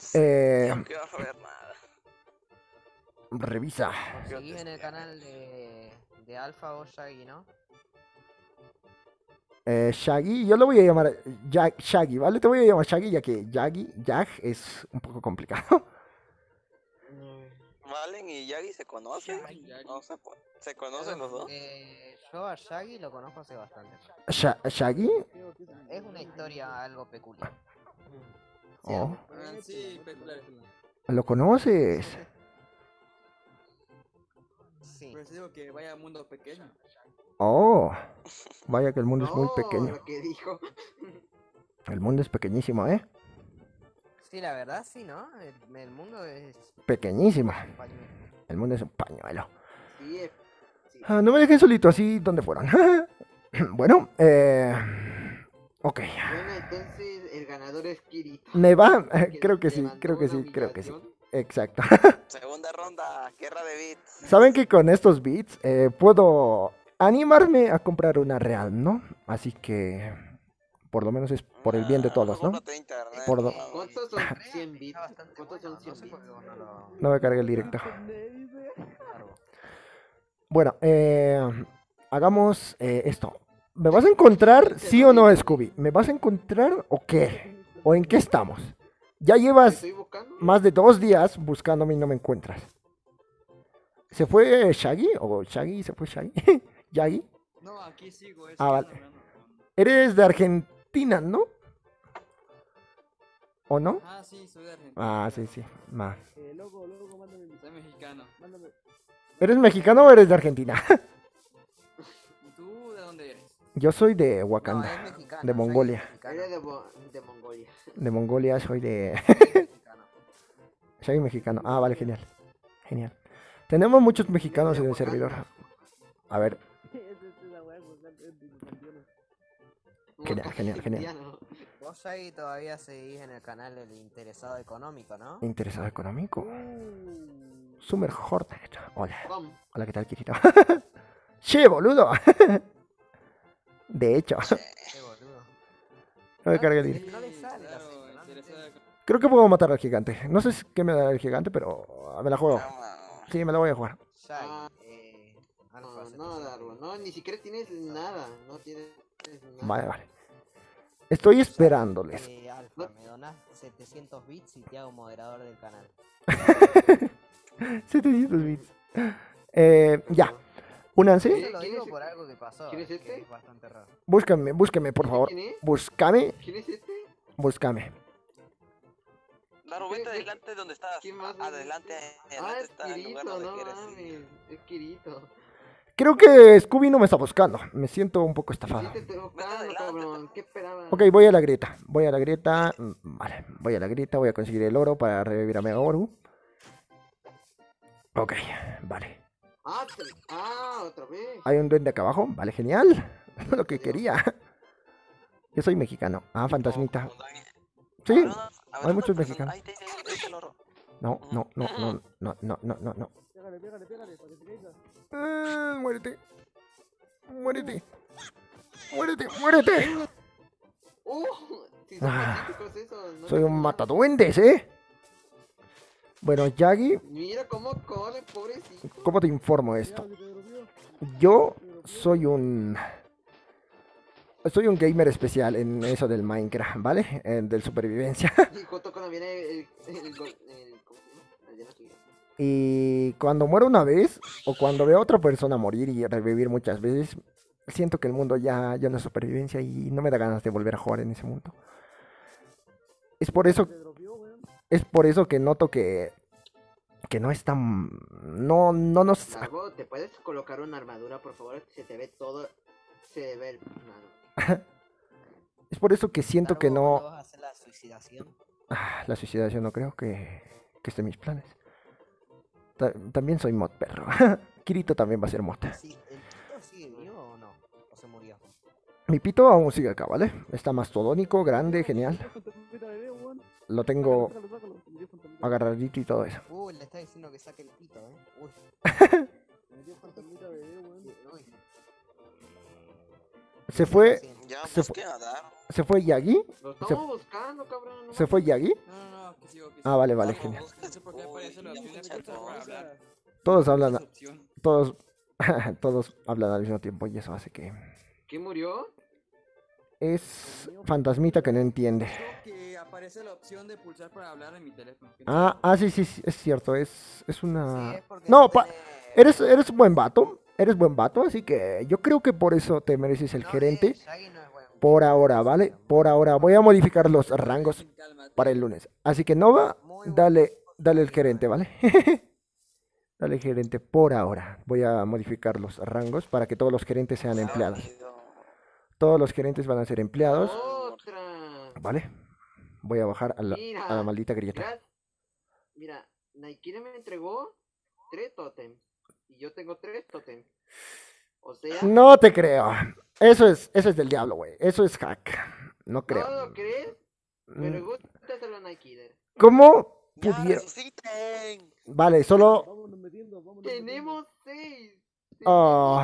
sé. Eh, No quiero ver nada. revisa. Seguís en el canal de, de Alpha o Shaggy, ¿no? Eh, Shaggy, yo lo voy a llamar Jag- Shaggy, ¿vale? Te voy a llamar Shaggy ya que Yagi, Jag es un poco complicado. Valen y Yagi se conocen. No se, se conocen los dos. Eh, yo a Shaggy lo conozco hace bastante. Sha- Shaggy, Es una historia algo peculiar. Oh, Ah. ¿lo conoces? Sí. Pues digo que vaya a mundo pequeño. Oh, vaya que el mundo es muy No, pequeño. Lo que dijo. El mundo es pequeñísimo, ¿eh? Sí, la verdad sí, ¿no? El, el mundo es Pequeñísimo. El mundo es un pañuelo. Sí, eh, sí. Ah, no me dejen solito así, ¿dónde fueron? bueno, eh... Ok. Bueno, entonces el ganador es Kirito. Me va, creo que sí, creo que sí, creo que sí. Exacto. Segunda ronda, guerra de beats. Saben que con estos beats eh, puedo animarme a comprar una real, ¿no? Así que por lo menos es por el bien de Ah, todos, ¿no? Por do-. ¿Cuántos son 100 bits? ¿Cuántos son 100 no sé bits? no me cargue el directo. Bueno, eh, hagamos eh, esto. ¿Me vas a encontrar, sí o no, Scooby? ¿Me vas a encontrar o qué? ¿O en qué estamos? Ya llevas más de dos días buscándome y no me encuentras. ¿Se fue Shaggy? ¿O Shaggy se fue Shaggy? ¿Shaggy? No, aquí sigo. Es Ah, vale. Eres de Argentina, ¿no? ¿O no? Ah, sí, soy de Argentina. Ah, sí, sí. ma. Soy mexicano. ¿Eres mexicano o eres de Argentina? Yo soy de No, Wakanda. es mexicano. de Mongolia. Eres de, Mo- de Mongolia. De Mongolia soy de... mexicano. Soy mexicano. Ah, vale, genial. Genial. Tenemos muchos mexicanos en el servidor. A ver, Genial, genial, genial. Vos Shaggy todavía seguís en el canal El Interesado Económico, ¿no? interesado económico. Summer Hornet. Hola. Hola, ¿qué tal, Kirito? ¡Che, boludo! De hecho, no me cargue el Creo que puedo matar al gigante. No sé si- qué me da el gigante, pero me la juego. Sí, me la voy a jugar. Shaggy, eh, No, no, 700. Darwin, no, ni siquiera tienes nada. No tienes nada. Vale, vale. Estoy esperándoles. Eh, Alfa, me donás 700 bits y te hago moderador del canal. 700 bits. Eh, ya. Únanse. Lo ¿Quién digo es- por algo que pasó. quién es que este? es bastante raro. Búscame, búscame, por favor. ¿Quién es? Búscame, ¿Quién es este? búscame. Daru, ¿Qué- vete adelante donde estás. quién más A- me Adelante, Ah, adelante es está el lugar Kirito, donde no quieres ir. mames. Es Kirito. Creo que Scooby no me está buscando. Me siento un poco estafado. Sí te estoy buscando, adelante, cabrón. ¿Qué esperabas? Ok, voy a la grieta. Voy a la grieta. mm, Vale, voy a la grieta. Voy a conseguir el oro para revivir a Megaoru. Ok, vale. Ah, ah, otra vez. Hay un duende acá abajo. Vale, genial. Lo que quería. Yo soy mexicano. Ah, fantasmita. Sí. A ver, ¿dónde- a ver, hay ¿dónde muchos mexicanos. No, no, no, no, no, no, no, no, no. Ah, muérete. Muérete. Muérete, muérete. Uh, si son Ah, pacíficos esos, no Soy un mataduendes, ¿eh? Bueno, Yagi, Mira cómo corre, pobrecito. ¿cómo te informo esto? Yo soy un... Soy un gamer especial en eso del Minecraft, ¿vale? En- del supervivencia. Y cuando muero una vez, o cuando veo a otra persona morir y revivir muchas veces, siento que el mundo ya, ya no es supervivencia y no me da ganas de volver a jugar en ese mundo. Es por eso, es por eso que noto que, que no es tan, no, no nos, Largo, ¿te puedes colocar una armadura, por favor? Se te ve todo. Se ve el. no, es por eso que siento que no, ¿cuándo vas a hacer la suicidación? Ah, la suicidación no creo que, que esté en mis planes. Ta- también soy mod perro. Kirito también va a ser mod. Sí, ¿El Tito sigue vivo o no? ¿O se murió? Mi pito aún sigue acá, ¿vale? Está mastodónico, grande, genial. Lo tengo agarradito y todo eso. Uh, le está diciendo que saque el pito, ¿eh? Uy. Uy. Se fue. Ya Se a Daru. se fue Yagi. Lo estamos buscando, cabrón. no Se fue Yagi. No, no, no, que sigo aquí. Ah, vale, vale, genial. para hablar. Todos hablan, todos, todos hablan al mismo tiempo y eso hace que ¿Quién murió? es fantasmita que no entiende. Aparece la opción de pulsar para hablar en mi teléfono. Ah, ah, sí, sí, sí, es cierto, es, es Sí, una... es No, pa- Eres, eres buen vato, eres buen vato, así que yo creo que por eso te mereces el no, gerente. eh, no Por ahora, ¿vale? Por ahora. Voy a modificar los rangos para el lunes. Así que Nova, dale, dale el gerente. ¿vale? dale gerente por ahora. Voy a modificar los rangos para que todos los gerentes sean empleados. Todos los gerentes van a ser empleados, Otra. ¿vale? Voy a bajar a la, Mira. a la maldita grieta. Mira, Naikire me entregó tres totems. Y yo tengo tres totems. O sea, No te creo. Eso es, eso es del diablo, güey. Eso es hack. No creo. ¿no lo crees? Me Mm, a. ¿Cómo ¡Ya pudieron? Vale, solo... Tenemos seis. Oh,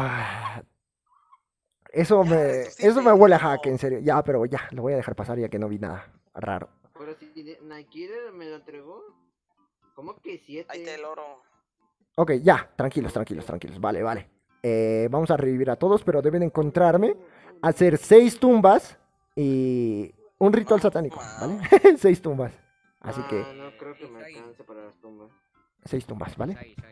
eso me, eso me huele a hack, en serio. Ya, pero ya, lo voy a dejar pasar ya que no vi nada raro. Pero si de- Naikire me lo entregó. ¿Cómo que siete? Ahí está el oro. Ok, ya, tranquilos, tranquilos, tranquilos. Vale, vale. Eh, vamos a revivir a todos, pero deben encontrarme, hacer seis tumbas y un ritual satánico, ¿vale? seis tumbas. Así que, Ah, no creo que me alcance para las tumbas. seis tumbas, ¿vale?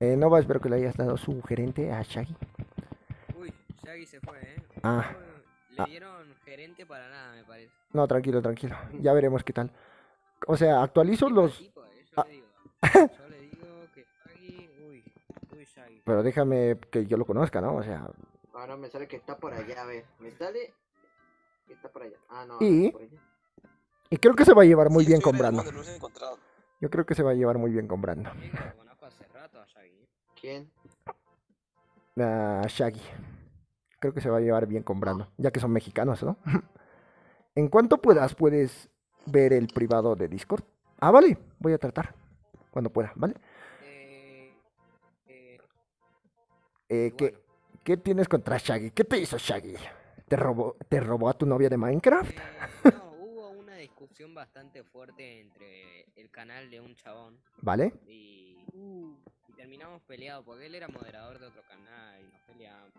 Eh, Nova, espero que le hayas dado su gerente a Shaggy. Shaggy se fue, ¿eh? Ah. Le Ah. dieron gerente para nada, me parece. No, tranquilo, tranquilo. Ya veremos qué tal. O sea, actualizo los... tipo, eh, Ah. Yo le digo. Yo le digo que Shaggy. Uy, uy, Shaggy. Pero déjame que yo lo conozca, ¿no? O sea, Ahora me sale que está por allá, a ver. Me sale que está por allá. Ah, no. Y- por allá. y creo que se va a llevar muy Sí, bien con Brando. no. Yo creo que se va a llevar muy bien con Brando. ¿Quién? a Shaggy. Creo que se va a llevar bien con Brando, ya que son mexicanos, ¿no? en cuanto puedas, puedes ver el privado de Discord. Ah, vale, voy a tratar. Cuando pueda, ¿vale? Eh. Eh. Eh, ¿qué. ¿Qué tienes contra Shaggy? ¿Qué te hizo Shaggy? ¿Te robó, ¿Te robó a tu novia de Minecraft? Eh, no, hubo una discusión bastante fuerte entre el canal de un chabón ¿Vale? y, y terminamos peleados porque él era moderador de otro canal y nos peleamos.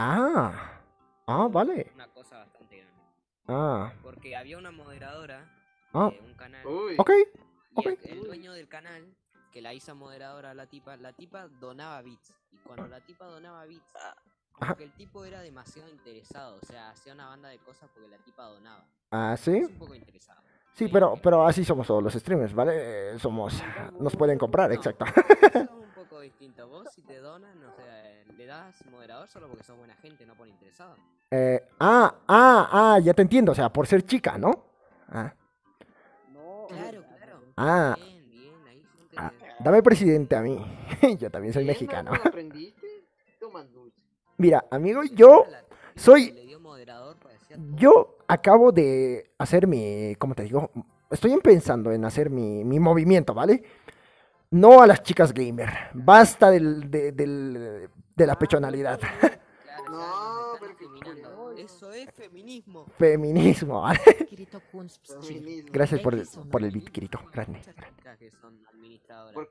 Ah, ah, vale. Una cosa bastante grande. Ah, Porque había una moderadora ah, de un canal Uy. ok. y el, ok. el dueño del canal que la hizo moderadora a la tipa, la tipa donaba bits. Y cuando la tipa donaba bits, Ah. como que el tipo era demasiado interesado. O sea, hacía una banda de cosas porque la tipa donaba. Ah, sí. Es un poco interesado. Sí, pero, pero así somos todos los streamers, ¿vale? Eh, Somos, nos pueden comprar, No, exacto. Poco distintos. Vos si te donan, o sea, le das moderador solo porque sos buena gente, no por interesado. Eh, ah, ah, ah, ya te entiendo, o sea, por ser chica, ¿no? Ah, Claro, claro. ah, Bien, bien, ahí sí te- ah, dame presidente a mí. Yo también soy mexicano. Mira, amigo, yo, soy- parecía yo acabo de hacer mi, ¿cómo te digo? Estoy pensando en hacer mi, mi movimiento, ¿vale? No a las chicas gamer. Basta del, de, del- de la pechonalidad. Claro, No, pero. Eso es feminismo. Feminismo, ¿vale? Feminismo. Gracias por el, por el beat, Kirito. Grande.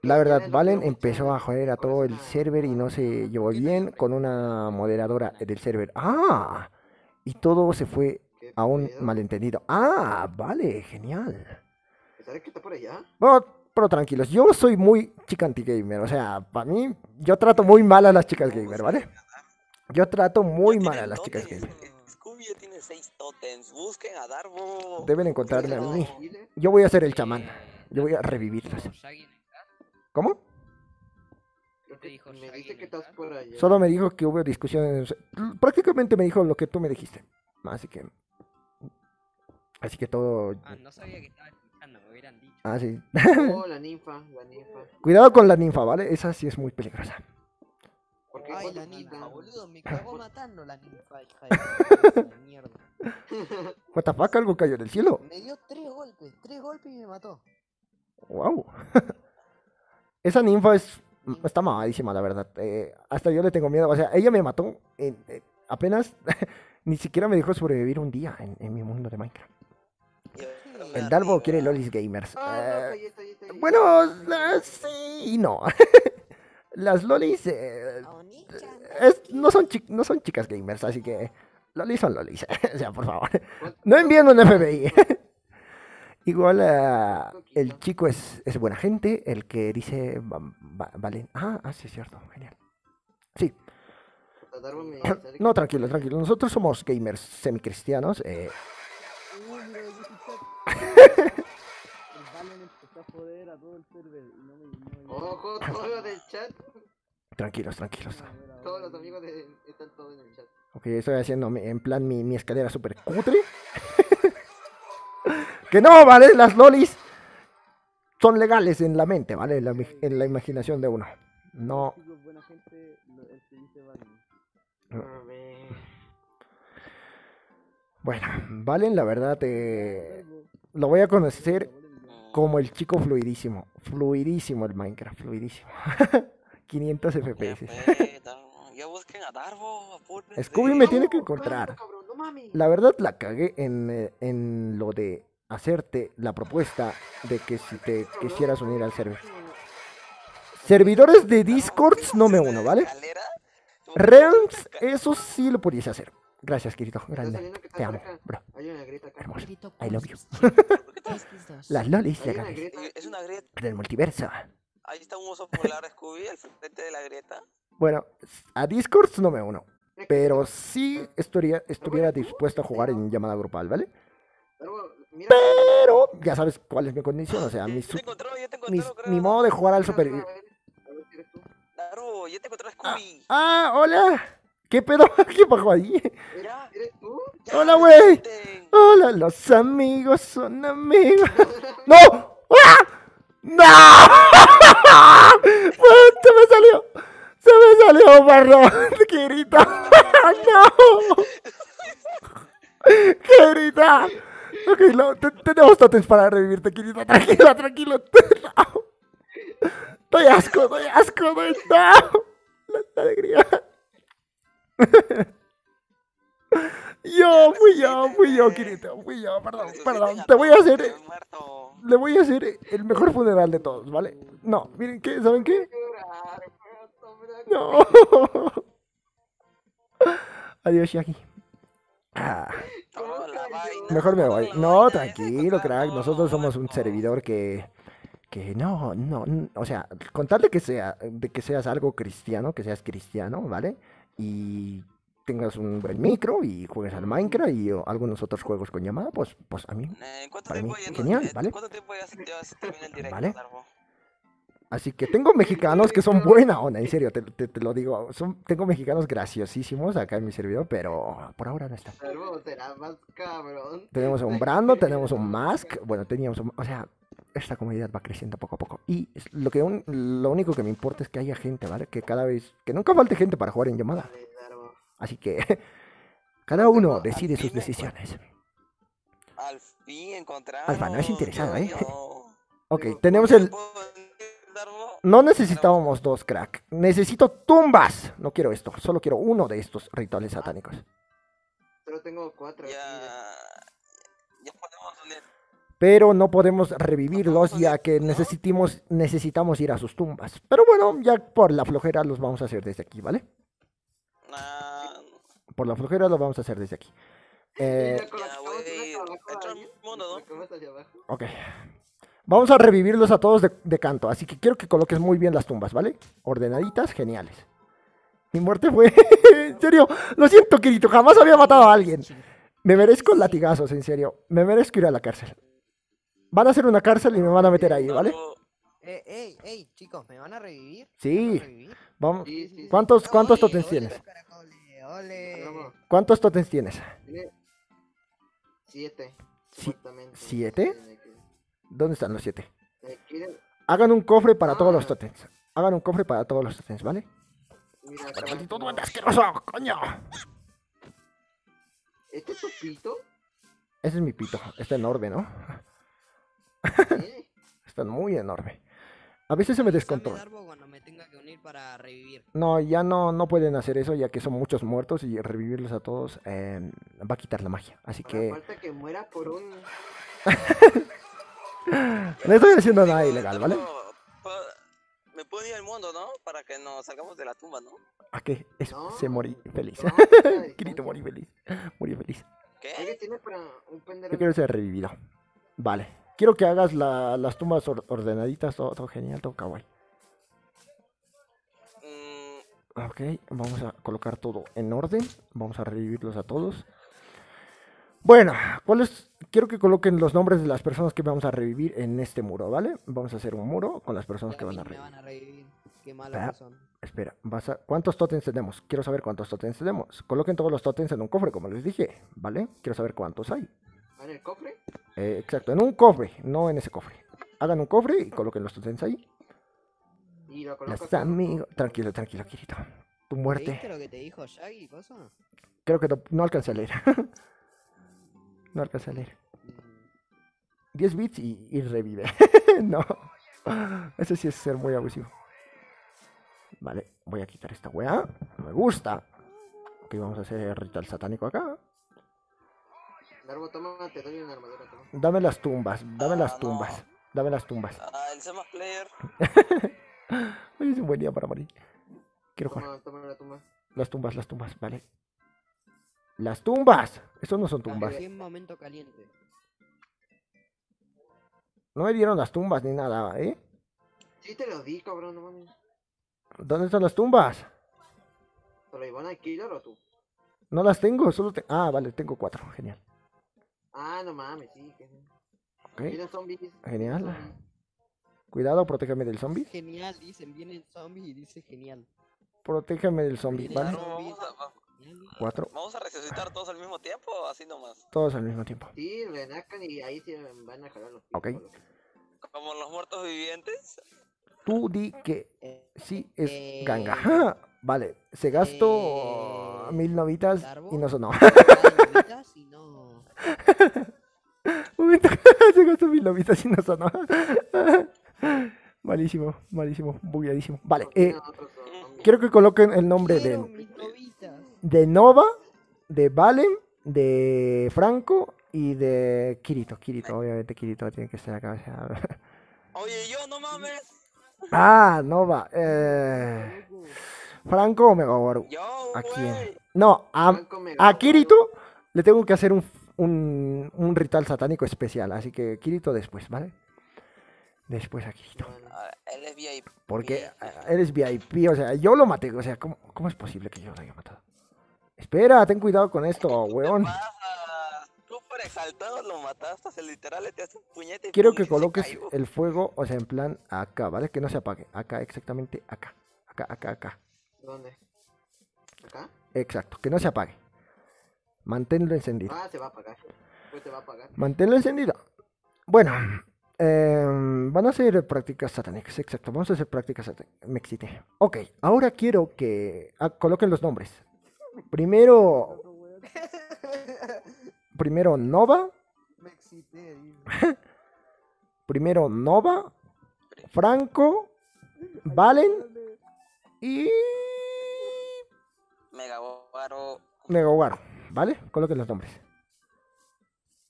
La verdad, Valen empezó a joder a todo el server y no se llevó bien con una moderadora del server. Ah, y todo se fue ¿Qué a un malentendido. Ah, vale, genial. ¿Sabes que está por allá? Pero tranquilos, yo soy muy chica anti-gamer. O sea, para mí, yo trato muy mal a las chicas gamer, ¿vale? Yo trato muy mal a las chicas totems. gamer. Scooby ya tiene seis totems. Busquen a Darbo. Deben encontrarme a mí. Yo voy a ser el chamán. Eh, Yo voy a ¿no te revivirlos. allá. Solo me dijo que hubo discusiones. Prácticamente me dijo lo que tú me dijiste. Así que. Así que todo. Ah, no sabía que estaba Ah, sí. Oh, la ninfa, la ninfa. Cuidado con la ninfa, ¿vale? Esa sí es muy peligrosa. ¿Por qué Ay, la ninfa, boludo, me cagó matando la ninfa, hija de mierda. What the fuck, algo cayó del cielo. Me dio tres golpes, tres golpes y me mató. Wow. Esa ninfa es. Está mamadísima, la verdad. Eh, hasta yo le tengo miedo. O sea, ella me mató en- apenas. Ni siquiera me dejó sobrevivir un día en, en mi mundo de Minecraft. El Dalbo quiere lolis gamers. Ah, Eh, bueno, sí y no. Las lolis eh, es- no, son chi- no son chicas gamers, así que lolis son lolis. o sea, por favor. No envíen un FBI. Igual eh, el chico es, es buena gente, el que dice va- va- vale. Ah, ah, sí, es cierto, genial. Sí, no, tranquilo, tranquilo. Nosotros somos gamers semicristianos. Eh, El Valen empezó a joder a todo el server y no me. No, Ojo, todos los del chat. tranquilos, tranquilos. Todos los amigos de... están todos en el chat. Ok, estoy haciendo en plan mi, mi escalera super cutre. que no, ¿vale? Las lolis son legales en la mente, ¿vale? En la, en la imaginación de uno. No. Buena gente, el que dice Valen. A ver. Bueno, Valen, la verdad, eh, lo voy a conocer como el chico fluidísimo. Fluidísimo el Minecraft, fluidísimo. 500 Ya FPS. Ya busquen a Darbo. Scooby me tiene que encontrar. La verdad la cagué en, eh, en lo de hacerte la propuesta de que si te quisieras unir al server. Servidores de Discords no me uno, ¿vale? Realms, eso sí lo pudiese hacer. Gracias, querido. Está Grande. Te amo, bro. Hay una grieta acá. Hermoso. I love you. Las Las lolis grieta. Es una grieta. del multiverso. Ahí está un oso polar Scooby al frente de la grieta. Bueno, a Discords no me uno. Pero sí estaría, estuviera dispuesto a jugar en llamada grupal, ¿vale? Pero ya sabes cuál es mi condición. O sea, mi, su- mi, mi modo de jugar al super... Darbo, ya te encontró Scooby. Ah, hola. ¿Qué pedo? ¿Qué pasó ahí? Mira, ¿eres tú? Ya, hola, güey. Hola, los amigos son amigos. ¡No! ¡Ah! ¡No! Se me salió. Se me salió, perdón. Querida. ¡No! Querida. Ok, te- tenemos totems para revivirte, querida. Tranquila, tranquilo. No. Doy asco, doy asco, doy... ¡No! La alegría. Yo, fui yo, fui yo, Kirito, fui yo, perdón, perdón. Te voy a hacer, le voy a hacer el mejor funeral de todos, ¿vale? No, miren, ¿qué? ¿Saben qué? No. Adiós, Shaggy. Ah, mejor me voy. No, tranquilo, crack. no, Nosotros somos un servidor que, que no, no, o sea, con tal de que sea, de que seas algo cristiano, que seas cristiano, ¿vale? Y tengas un buen micro y juegues al Minecraft y o algunos otros juegos con llamada, pues, pues a mí Eh, ¿en ¿Cuánto Para tiempo mí, genial, eh, ¿vale? ¿Cuánto tiempo ya se, ya se termina el directo, ¿Vale? Darbo? Así que tengo mexicanos que son buena onda, en serio, te, te- te lo digo. Son, tengo mexicanos graciosísimos acá en mi servidor, pero por ahora no están. Darbo será más cabrón. Tenemos un Brando, tenemos un Mask, bueno, teníamos un... O sea, esta comunidad va creciendo poco a poco. Y lo, que un- lo único que me importa es que haya gente, ¿vale? Que cada vez... Que nunca falte gente para jugar en llamada. Así que cada uno decide sus decisiones. Al fin encontramos. Alfa, no es interesado, ¿eh? Ok, tenemos el... No necesitábamos dos, crack. Necesito tumbas. No quiero esto, solo quiero uno de estos rituales satánicos. Solo tengo cuatro aquí. Ya. Ya. Pero no podemos revivirlos ya que necesitamos, necesitamos ir a sus tumbas. Pero bueno, ya por la flojera los vamos a hacer desde aquí, ¿vale? Nah, Por la flojera lo vamos a hacer desde aquí. Eh, ok. Vamos a revivirlos a todos de, de canto, así que quiero que coloques muy bien las tumbas, ¿vale? Ordenaditas, geniales. Mi muerte fue... en serio, lo siento, querido, jamás había matado a alguien. Me merezco latigazos, en serio. Me merezco ir a la cárcel. Van a hacer una cárcel y me van a meter ahí, ¿vale? Eh, ey, ey, chicos, ¿me van a revivir? ¿Me Sí. van a revivir? Vamos. Sí, sí, sí. ¿Cuántos, cuántos ole, tienes? ole. Darbo, ¿Cuántos totems tienes? tiene Siete. ¿siete? ¿Dónde están los siete? eh. Hagan un cofre para todos los Ah. totems. Hagan un cofre para todos los totems, ¿vale? Mira, maldito duende asqueroso, coño. ¿Este es tu pito? Ese es mi pito. Está enorme, ¿no? ¿Eh? Está muy enorme. A veces se me descontrola. Darbo, cuando me tenga que unir para revivir. No, ya no, no pueden hacer eso ya que son muchos muertos y revivirlos a todos eh, va a quitar la magia. Así Ahora que falta que muera por un. no estoy haciendo nada ilegal, ¿vale? Me puedo ir al mundo, ¿no? Para que nos salgamos de la tumba, ¿no? ¿A qué? Eso, No, se morí feliz. no, no, Kirito no. morí feliz. Morí feliz. ¿Qué? ¿Alguien tiene para un pendejo? Yo quiero ser revivido. Vale. Quiero que hagas la- las tumbas or- ordenaditas, todo, todo genial, todo kawaii. Mm, Ok, vamos a colocar todo en orden. Vamos a revivirlos a todos. Bueno, ¿cuáles? Quiero que coloquen los nombres de las personas que vamos a revivir en este muro, ¿vale? Vamos a hacer un muro con las personas que van a me revivir. van a revivir. Qué malos Ah. son. Espera, vas a... ¿cuántos totems tenemos? Quiero saber cuántos totems tenemos. Coloquen todos los totems en un cofre, como les dije, ¿vale? Quiero saber cuántos hay. ¿Ah, ¿En el cofre? Eh, exacto, en un cofre, no en ese cofre. Hagan un cofre y coloquen los totems ahí. Y lo amigos... Tranquilo, tranquilo, Kirito. Tu muerte. ¿Leíste lo que te dijo Shaggy, cosa? Creo que no, no alcancé a leer. no alcancé a leer. Mm, 10 bits y, y revive. no. Eso sí es ser muy abusivo. Vale, voy a quitar esta weá. No me gusta. Ok, vamos a hacer el ritual satánico acá. Darbo, toma, te doy una armadura. Toma. Dame las tumbas, dame Ah, las no. tumbas. Dame las tumbas. ah, el Sema Player. Hoy es un buen día para morir. Quiero jugar. Toma, toma la tumba. Las tumbas, las tumbas, vale. Las tumbas. Estos no son tumbas. En momento caliente. No me dieron las tumbas ni nada, ¿eh? Sí te lo di, cabrón, no mames. ¿Dónde están las tumbas? ¿Te lo iban a killer o tú? No las tengo, solo te... Ah, vale, tengo cuatro. Genial. Ah, no mames, sí. Que... Ok. Vienen zombies. Genial. zombies. Cuidado, protégeme del zombie. Genial, dicen, vienen zombies y dice genial. Protégeme del zombie, ¿vale? Vamos a. Cuatro, vamos a resucitar todos al mismo tiempo o así nomás. todos al mismo tiempo. Sí, renacan y ahí sí van a jalar los pies, Ok. Como los muertos vivientes. Tú di que Eh, sí es Eh, ganga. ¡Ja! Vale, se gastó eh, mil novitas ¿Darbo? y no sonó. Ay, novitas y no. Un momento, se gastó mil novitas y no sonó. malísimo, malísimo, bugueadísimo. Vale, eh, quiero que coloquen el nombre de, de Nova, de Valen, de Franco y de Kirito. Kirito, obviamente Kirito tiene que estar acá. Oye, yo no mames. Ah, Nova. Eh, Franco o Megawaru. Yo, ¿A quién? No, a, a Kirito le tengo que hacer un, un, un ritual satánico especial. Así que Kirito después, ¿vale? Después a Kirito. Bueno, Ah, él es VIP. Porque ah, eres VIP, o sea, yo lo maté. O sea, ¿cómo, cómo es posible que yo lo haya matado? Espera, ten cuidado con esto, ¿Qué weón. pasa? Súper exaltado lo mataste, o sea, literal le tiraste un puñete Quiero que coloques el fuego, o sea, en plan acá, ¿vale? Que no se apague. Acá, exactamente acá. Acá, acá, acá. ¿Dónde? ¿Acá? Exacto, que no se apague. Manténlo encendido. Ah, se va a apagar. Pues se va a apagar. Manténlo encendido. Bueno, em, van a hacer prácticas satánicas, exacto. Vamos a hacer prácticas satánicas. Me excité. Ok, ahora quiero que ah, coloquen los nombres. Primero, primero Nova, Me excité, primero Nova, Franco, Valen y Megawaro. Megawaro, ¿vale? Coloquen los nombres.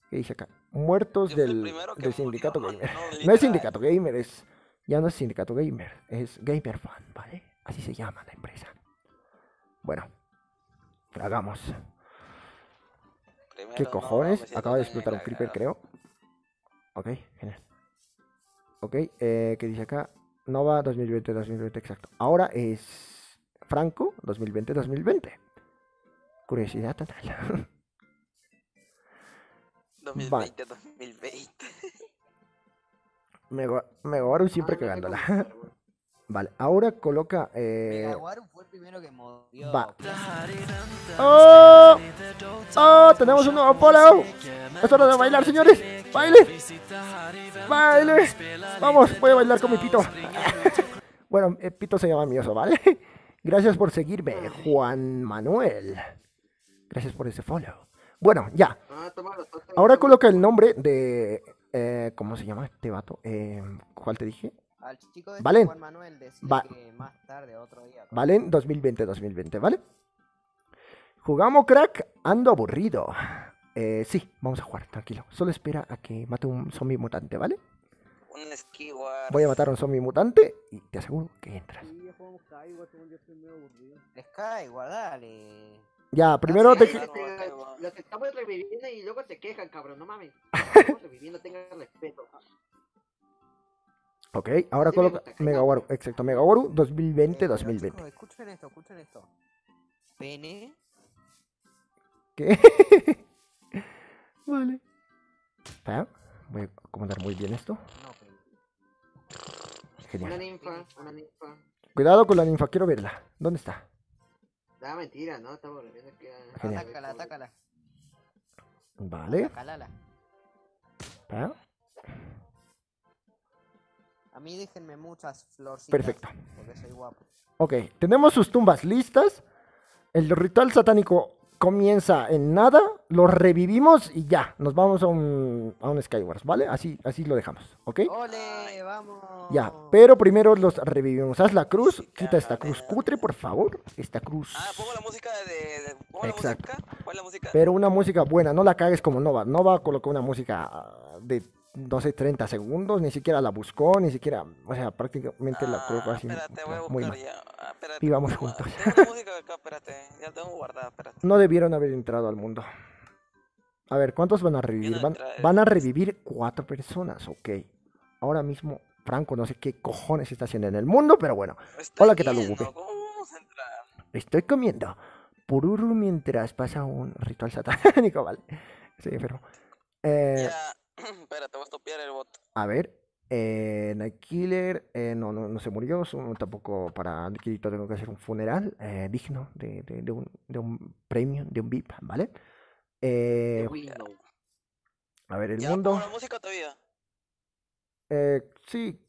¿Qué dice acá? Muertos del, sindicato no, gamer. no, No es sindicato gamer, es. Ya no es sindicato gamer, es gamer fan, ¿vale? Así se llama la empresa. Bueno, hagamos. Primero, ¿Qué no, cojones? siento Acaba de explotar un creeper, creo. Ok, genial. Ok, eh, ¿qué dice acá? Nova 2020-2020, exacto. Ahora es Franco 2020-2020. Curiosidad total. 2020, 2020. Mega- Megawaru siempre Ah, cagándola. Vale, ahora coloca. Eh... Megawaru fue el primero que murió. Va. ¡Oh! ¡Oh! ¡Tenemos un nuevo follow! ¡Es hora de bailar, señores! ¡Baile! ¡Baile! Vamos, voy a bailar con mi pito. Bueno, el pito se llama Mioso, ¿vale? Gracias por seguirme, Juan Manuel. Gracias por ese follow. Bueno, ya. Ah, Ahora coloca el nombre de. eh, ¿Cómo se llama este vato? Eh, ¿Cuál te dije? Al chico de Valen. Juan Manuel decía Va- que más tarde, otro día. Valen 2020-2020, ¿vale? Jugamos, crack. Ando aburrido. Eh, sí, vamos a jugar, tranquilo. Solo espera a que mate un zombie mutante, ¿vale? Un Skyward. Voy a matar a un zombie mutante y te aseguro que entras. Sí, ya jugamos Skyward, según yo estoy medio aburrido. Sky, guardale. Ya, primero te... sí. Los, Claro, los estamos reviviendo y luego se quejan, cabrón, no mames. Estamos reviviendo, tengan respeto. Ok, ahora coloca Megawaru. Exacto, Megawaru Eh, pero, 2020-2020. chicos, escuchen esto, escuchen esto. Pene. ¿Qué? vale. Espera, voy a acomodar muy bien esto. No, pene. Una Genial. ninfa, una ninfa. Cuidado con la ninfa, quiero verla. ¿Dónde está? Da mentira, ¿no? Estamos a... Genial. Atácala, atácala. Vale. Atacalala. Espera. A mí déjenme muchas florcitas. Perfecto. Porque soy guapo. Ok, tenemos sus tumbas listas. El ritual satánico comienza en nada. Lo revivimos y ya. Nos vamos a un, a un Skywars, ¿vale? Así, así lo dejamos, ¿ok? ¡Ole! ¡Vamos! Ya, pero primero los revivimos. Haz la cruz, quita esta cruz cutre, por favor. Esta cruz. Ah, pongo la música de. de- pongo Exacto. la música. ¿Cuál es la música? Pero una música buena, no la cagues como Nova. Nova colocó una música ah, de, no sé, 30 segundos, ni siquiera la buscó, ni siquiera, o sea, prácticamente la colocó Ah, así. Espérate, voy a no, muy buscar mal. ya. Ah, espérate. Vivamos tengo- juntos. Tengo una música acá, espérate. Ya la tengo guardada, espérate. No debieron haber entrado al mundo. A ver, ¿cuántos van a revivir? Van, van a revivir cuatro personas, ok. Ahora mismo, Franco, no sé qué cojones está haciendo en el mundo, pero bueno, Estoy Hola, ¿qué tal, Hugo? ¿Cómo vamos a entrar? estoy comiendo pururu mientras pasa un ritual satánico, ¿vale? Estoy enfermo. Eh, Ya. espérate, voy a estopiar el bot. A ver, eh, Night Killer, eh, no, no, no se murió, su- tampoco para Nikirito tengo que hacer un funeral eh, digno de, de- de un, de un premio, de un VIP, ¿vale? Eh, a ver, el ¿Ya mundo, la música todavía? eh, sí,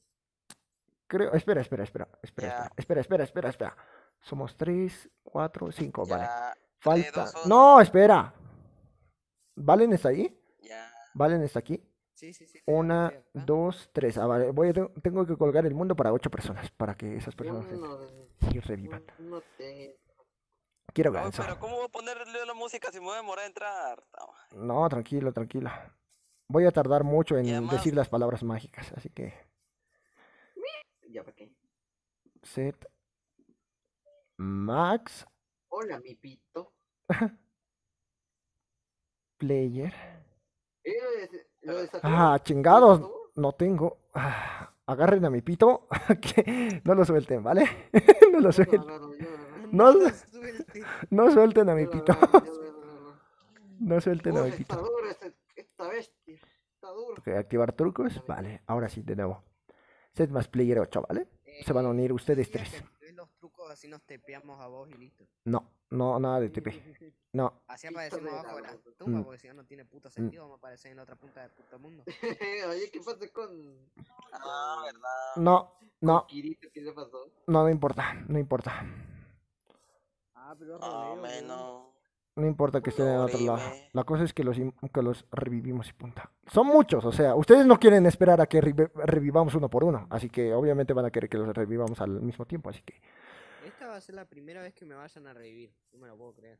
creo, espera, espera, espera, espera, espera, espera, espera, espera, espera. Somos tres, cuatro, cinco, vale. Ya, Falta, dos, no, espera. ¿Valen está ahí? ¿Valen está aquí? Sí, sí, sí. Una, dos, tres. Ah, vale. Voy a, tengo que colgar el mundo para ocho personas, para que esas personas se- Uno, revivan. uno, te- Quiero Oye, ganso. pero ¿cómo voy a ponerle la música si me voy a demorar en entrar? No. No, tranquilo, tranquilo. Voy a tardar mucho en además- decir las palabras mágicas, así que Ya, ¿para qué? set max Hola, mi pito. player. Ah, chingados. ¿no? Tengo. Ah, agarren a mi pito. que no lo suelten, ¿vale? no lo suelten. No, suelten a mi pito. No suelten a Uy, mi está pito. duro esta bestia. Está duro. Ok, activar trucos. Vale, ahora sí, de nuevo. Set más player 8, ¿vale? Se van a unir ustedes tres. Trucos así nos tepeamos a vos y listo. No, no, nada de TP. No, Así aparecemos abajo de la tumba, Mm. porque si no, no tiene puto sentido. Vamos a aparecer en la otra punta del puto mundo. Oye, ¿qué pasó con. Ah, verdad. no, no, Kirito? ¿Qué le pasó? no, no importa, no importa. Ah, pero weón. menos. No importa que estén en otro lado. La cosa es que los, que los revivimos y punta. Son muchos, o sea, ustedes no quieren esperar a que revi- revivamos uno por uno. Así que obviamente van a querer que los revivamos al mismo tiempo. Así que, a ser la primera vez que me vayan a revivir. No me lo puedo creer.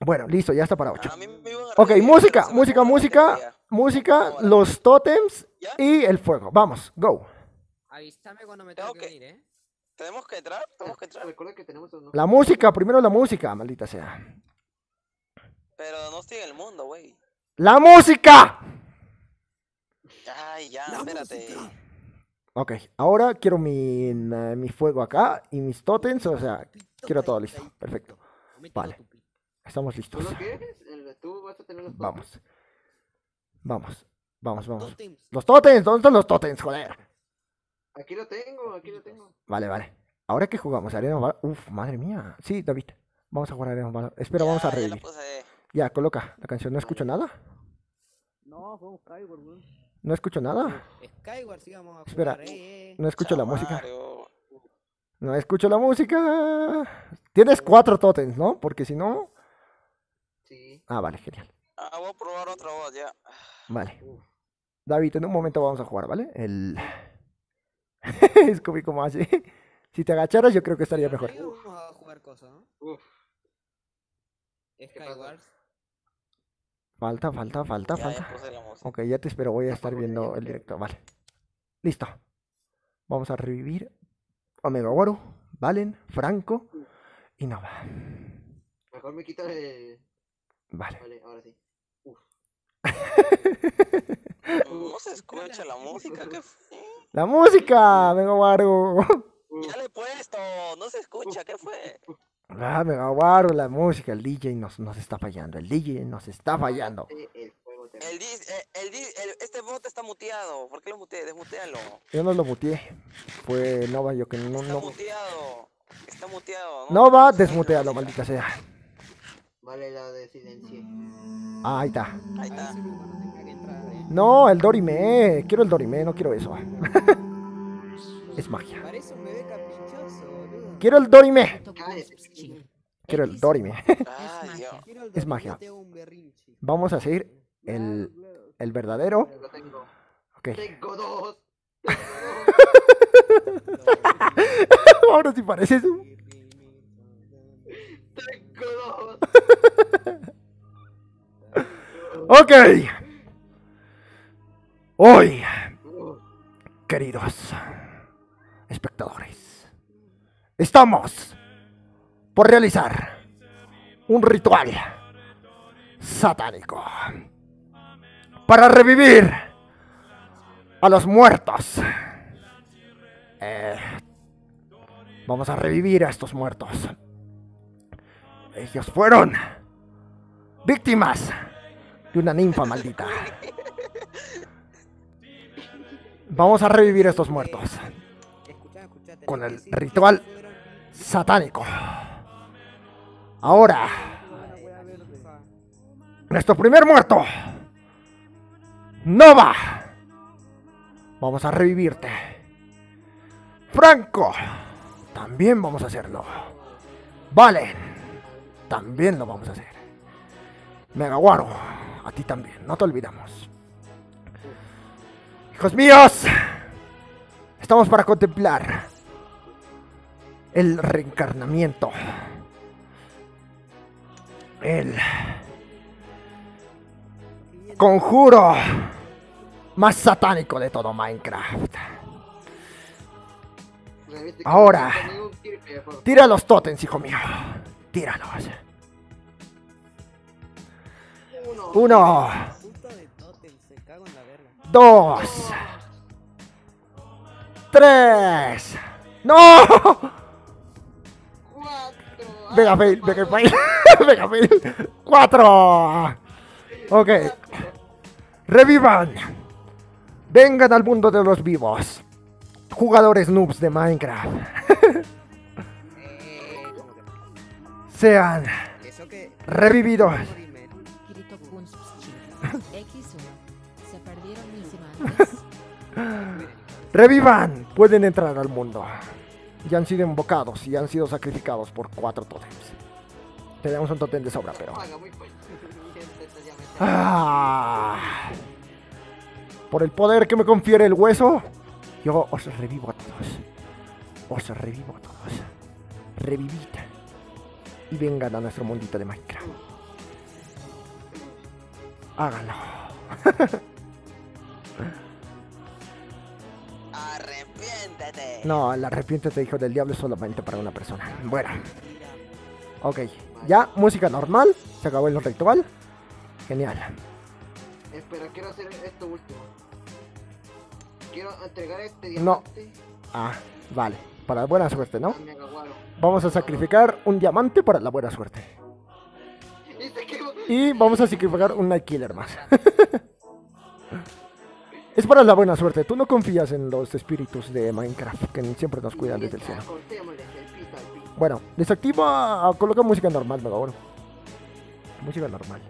bueno, listo, ya está para 8. A mí me iban a Ok, revivir, música, música, música, música, Ahora. los tótems ¿Ya? y el fuego. Vamos, go. Avísame cuando me Tengo que ir, ¿eh? ¿Tenemos que entrar? ¿Tenemos que entrar? Recuerda que tenemos unos. La música, primero la música, maldita sea. Pero no estoy en el mundo, güey. ¡La música! Ay, ya, espérate. Ok, ahora quiero mi, mi fuego acá y mis tótems, o sea, quiero todo listo. Perfecto. Vale. Estamos ¿Tú listos. lo quieres? El- ¿Tú vas a tener los Vamos. Vamos. Vamos, vamos. Totems. Los tótems, ¿dónde están los tótems, joder? Aquí lo tengo, aquí lo tengo. Vale, vale. Ahora que jugamos, Arena Valor. Uf, madre mía. Sí, David. Vamos a jugar Arena Valor. Espera, vamos a ya revivir. Ya, coloca la canción. No escucho nada. No, fue un Skyward, weón. No escucho nada. Skyward, sí, vamos a jugar. Espera. eh, eh. No escucho la música. Mario. No escucho la música. Tienes cuatro tótems, ¿no? Porque si no. Sí. Ah, vale, genial. Ah, voy a probar otra voz ya. Vale. David, en un momento vamos a jugar, ¿vale? El. Scooby, ¿cómo hace? Si te agacharas, yo creo que estaría mejor. Vamos a jugar cosas, ¿no? Uf, Skywars. Falta, falta, falta, Ya, falta. ya. Ok, ya te espero, voy a estar viendo el directo. Vale. Listo. Vamos a revivir Omega Waru, Valen, Franco y Nova. mejor me quito el. Vale. Vale, ahora sí. Uf. No se escucha la música, ¿qué fue? ¡La música! ¡Omega Waru! Ya le he puesto, no se escucha, ¿qué fue? Ah, Omega Waru, la música, el DJ nos, nos está fallando. El DJ nos está fallando. El El, eh, el, este bot está muteado, ¿por qué lo muteé? Desmutealo. Yo no lo muteé. Fue Nova, yo que no. Está no... muteado, está muteado. Nova, No se desmutealo, maldita sea. Vale, la desidencia. Ah, ahí está. Ahí está. no ¿eh? No, el Dorime. Quiero el Dorime, no quiero eso. es magia. Quiero el Dorime. Quiero el Dorime. Es magia. Vamos a hacer el, el verdadero. Ok. Tengo dos. Ahora sí pareces un- Tengo dos. Ok. Hoy, queridos espectadores, estamos por realizar un ritual satánico para revivir a los muertos. Eh, vamos a revivir a estos muertos. Ellos fueron víctimas de una ninfa maldita. Vamos a revivir a estos muertos Con el ritual. Satánico. Ahora, nuestro primer muerto. Nova. Vamos a revivirte. Franco. También vamos a hacerlo. Valen. También lo vamos a hacer. Megaguaro. A ti también. No te olvidamos. Hijos míos. Estamos para contemplar el reencarnamiento. El conjuro más satánico de todo Minecraft. Ahora. Tira los totems, hijo mío. Tíralos. Uno. Dos, tres. ¡No! Ah, fail, fail. Cuatro. Ok. Revivan. Vengan al mundo de los vivos. Jugadores noobs de Minecraft. Sean revividos. Morime. Grito con X1. Se perdieron mis imágenes. Revivan. Pueden entrar al mundo. Ya han sido invocados y han sido sacrificados por cuatro totems. Tenemos un totem de sobra, pero... Ah. Por el poder que me confiere el hueso, yo os revivo a todos. Os revivo a todos. Revivid. Y vengan a nuestro mundito de Minecraft. Háganlo. Arrepiéntete. No, el arrepiéntete, hijo del diablo, es solamente para una persona. Bueno. Ok. Ya, música normal. Se acabó el ritual. Genial. Espera, quiero hacer esto último. Quiero entregar este No. diamante Ah, vale. Para buena suerte, ¿no? a Megaguaro. Vamos a sacrificar un diamante para la buena suerte. Y vamos a sacrificar un Night Killer más. es para la buena suerte. Tú no confías en los espíritus de Minecraft que siempre nos cuidan desde el cielo. Bueno, desactiva. Coloca música normal, mega bueno. Música normal.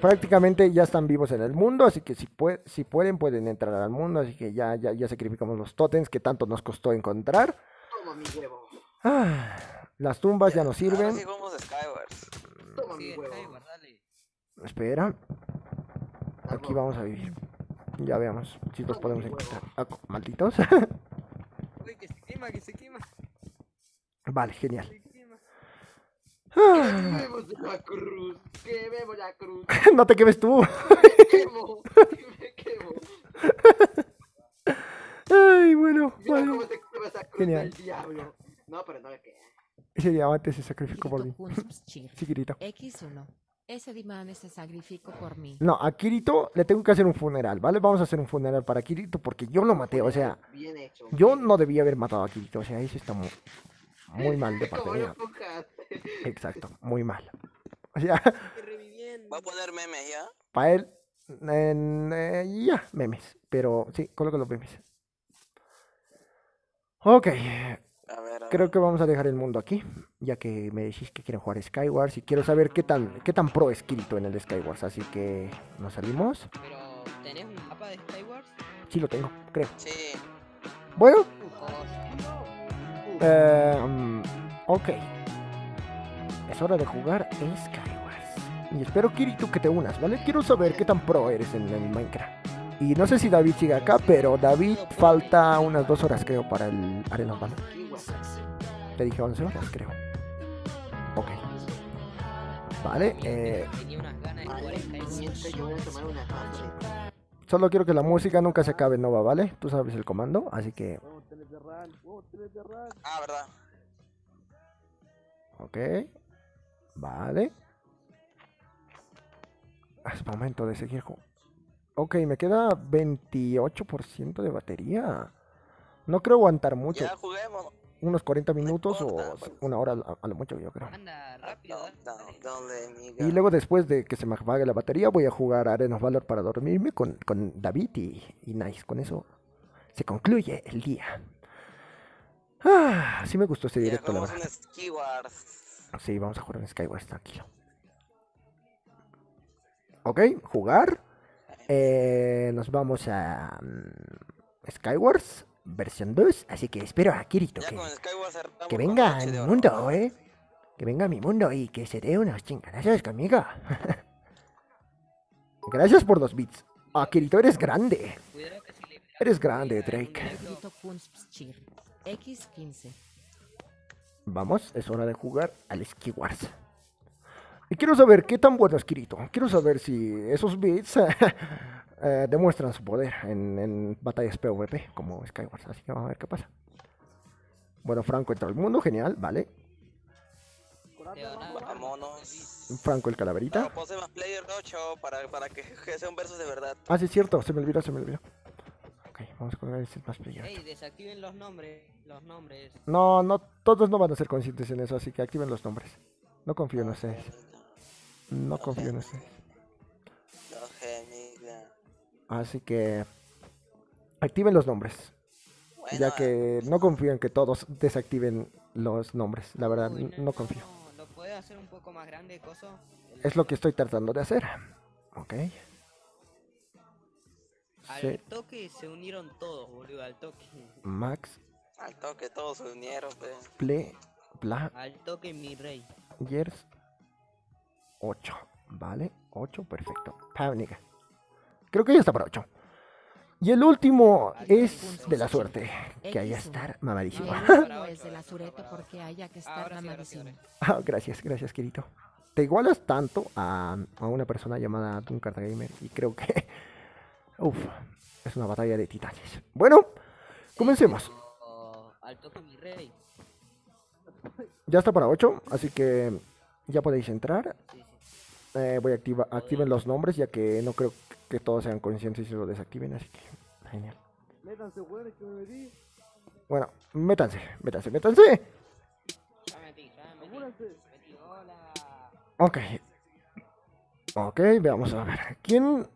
Prácticamente ya están vivos en el mundo, así que si, si pueden, pueden entrar al mundo. Así que ya, ya, ya sacrificamos los totems que tanto nos costó encontrar. Toma mi huevo. Ah, las tumbas ya no Ahora sirven. sí jugamos Skywars. Toma Sí, mi huevo. Skyward, dale. Espera, aquí vamos a vivir. Ya veamos si los podemos encontrar. Ah, malditos. Uy, que se quema, que se quema, vale, genial. Quememos la cruz, quememos la cruz, no te quemes tú. quemo, me quemo. Ay, bueno. Mira vale. cómo se quema esa cruz Genial. del diablo. No, pero no le queda. Ese diamante se sacrificó por mí. Sí, Kirito. X1. Ese dimane se sacrificó por mí. No, a Kirito le tengo que hacer un funeral, ¿vale? Vamos a hacer un funeral para Kirito porque yo lo maté, o sea, Bien hecho. yo no debía haber matado a Kirito, o sea, eso está muy, muy mal de parte mía. Exacto, muy mal. O sea. Voy a poner memes ya. para él, en, eh, ya, memes, pero sí, coloco los memes. Ok, A ver, a ver. creo que vamos a dejar el mundo aquí, ya que me decís que quieren jugar Skywars y quiero saber qué tan, qué tan pro es Kirito en el Skywars, así que nos salimos. Pero, ¿tenés un mapa de Skywars? Sí lo tengo, creo. Sí. Bueno, Eh, mm, ok. Es hora de jugar Skywars. Y espero, Kirito, que te unas, ¿vale? Quiero saber qué tan pro eres en el Minecraft. Y no sé si David sigue acá, pero David falta unas dos horas, creo, para el Arena Valor. Te dije 11 horas, creo. Ok. Vale, eh, solo quiero que la música nunca se acabe, Nova, ¿vale? Tú sabes el comando, así que. Ah, verdad. ok. Vale. Es momento de seguir jugando. Ok, me queda 28% de batería. No creo aguantar mucho. Ya juguemos. Unos 40 minutos o importa, pues. una hora a, lo mucho, yo creo. Anda, rápido, dale, dale. Y luego después de que se me apague la batería, voy a jugar Arena of Valor para dormirme con, con David y, y Nice. Con eso se concluye el día. Ah, sí me gustó este Ya directo, la jugamos verdad. un Skywars. Sí, vamos a jugar en Skywars, tranquilo. Ok, jugar. Eh, nos vamos a mm, Skywars, versión 2. Así que espero a Kirito que, venga a mi mundo, eh. Que venga a mi mundo y que se dé unos chingadazos conmigo. Gracias por los bits. Ah, Kirito, eres grande. Eres grande, Drake. Kirito Kunstschir. X15. Vamos, es hora de jugar al Skywars. Y quiero saber qué tan bueno es Kirito. Quiero saber si esos bits eh, demuestran su poder en, en batallas PvP como Skywars. Así que vamos a ver qué pasa. Bueno, Franco entra al mundo, genial, vale. Vámonos. Franco el calaverita. Pero pose más player 8 para, para que, que sea un versus de verdad. Ah, sí, es cierto, se me olvidó, se me olvidó. Ok, vamos a colgar este más player. Ey, desactiven los nombres, los nombres. No, no, todos no van a ser conscientes en eso, así que activen los nombres. No confío en ustedes. No confío en ustedes. Así que activen los nombres. Bueno, ya que no confío en que todos desactiven los nombres. La verdad, Uy, no confío. ¿Lo puede hacer un poco más grande, coso? El- Es lo que estoy tratando de hacer. Ok. Al Sí, toque se unieron todos, boludo, al toque. Max, al toque todos se unieron, pe. Play, Al toque mi rey. Players 8. Vale, 8, perfecto. Pavnica. Creo que ya está para 8. Y el último es de la suerte. Que haya estar mamadísimo. Y el Para último ocho, es de la eso, surete para porque haya que estar Ahora sí, ahora sí, mamadísimo. ahora sí. Ah, gracias, gracias, querido. Te igualas tanto a, a una persona llamada Duncar Gamer y creo que. Uf, es una batalla de titanes. Bueno, comencemos. Ya está para 8, así que ya podéis entrar. Eh, voy a activar, activen los nombres ya que no creo que todos sean conscientes y lo desactiven, así que genial. Métanse, que me metí. Bueno, métanse, métanse, métanse. Ya me metí, ya metí. Metí, hola. Ok. Ok, veamos a ver. ¿Quién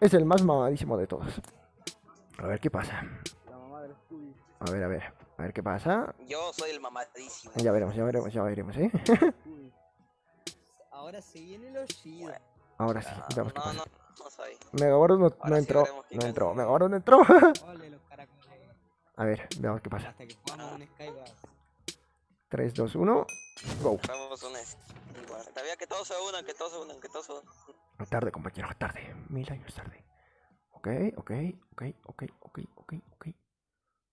es el más mamadísimo de todos? A ver qué pasa. La mamá del Scooby. A ver, a ver. A ver qué pasa. Yo soy el mamadísimo. Ya veremos, ya veremos, ya veremos, ¿eh? Ahora se viene lo chido. Ahora sí, Ah, veamos qué no, pasa. no, no soy. Megaboros no, no sí entró. No entró, Megaboros no entró. A ver, veamos qué pasa. Hasta que jugamos un Skywars. 3, 2, 1. Go. Vamos un Skywars. Todavía que todos se unan, que todos se unan, que todos se unan. Tarde, compañero, tarde. Mil años tarde. Ok, ok, ok, ok, ok, ok, ok.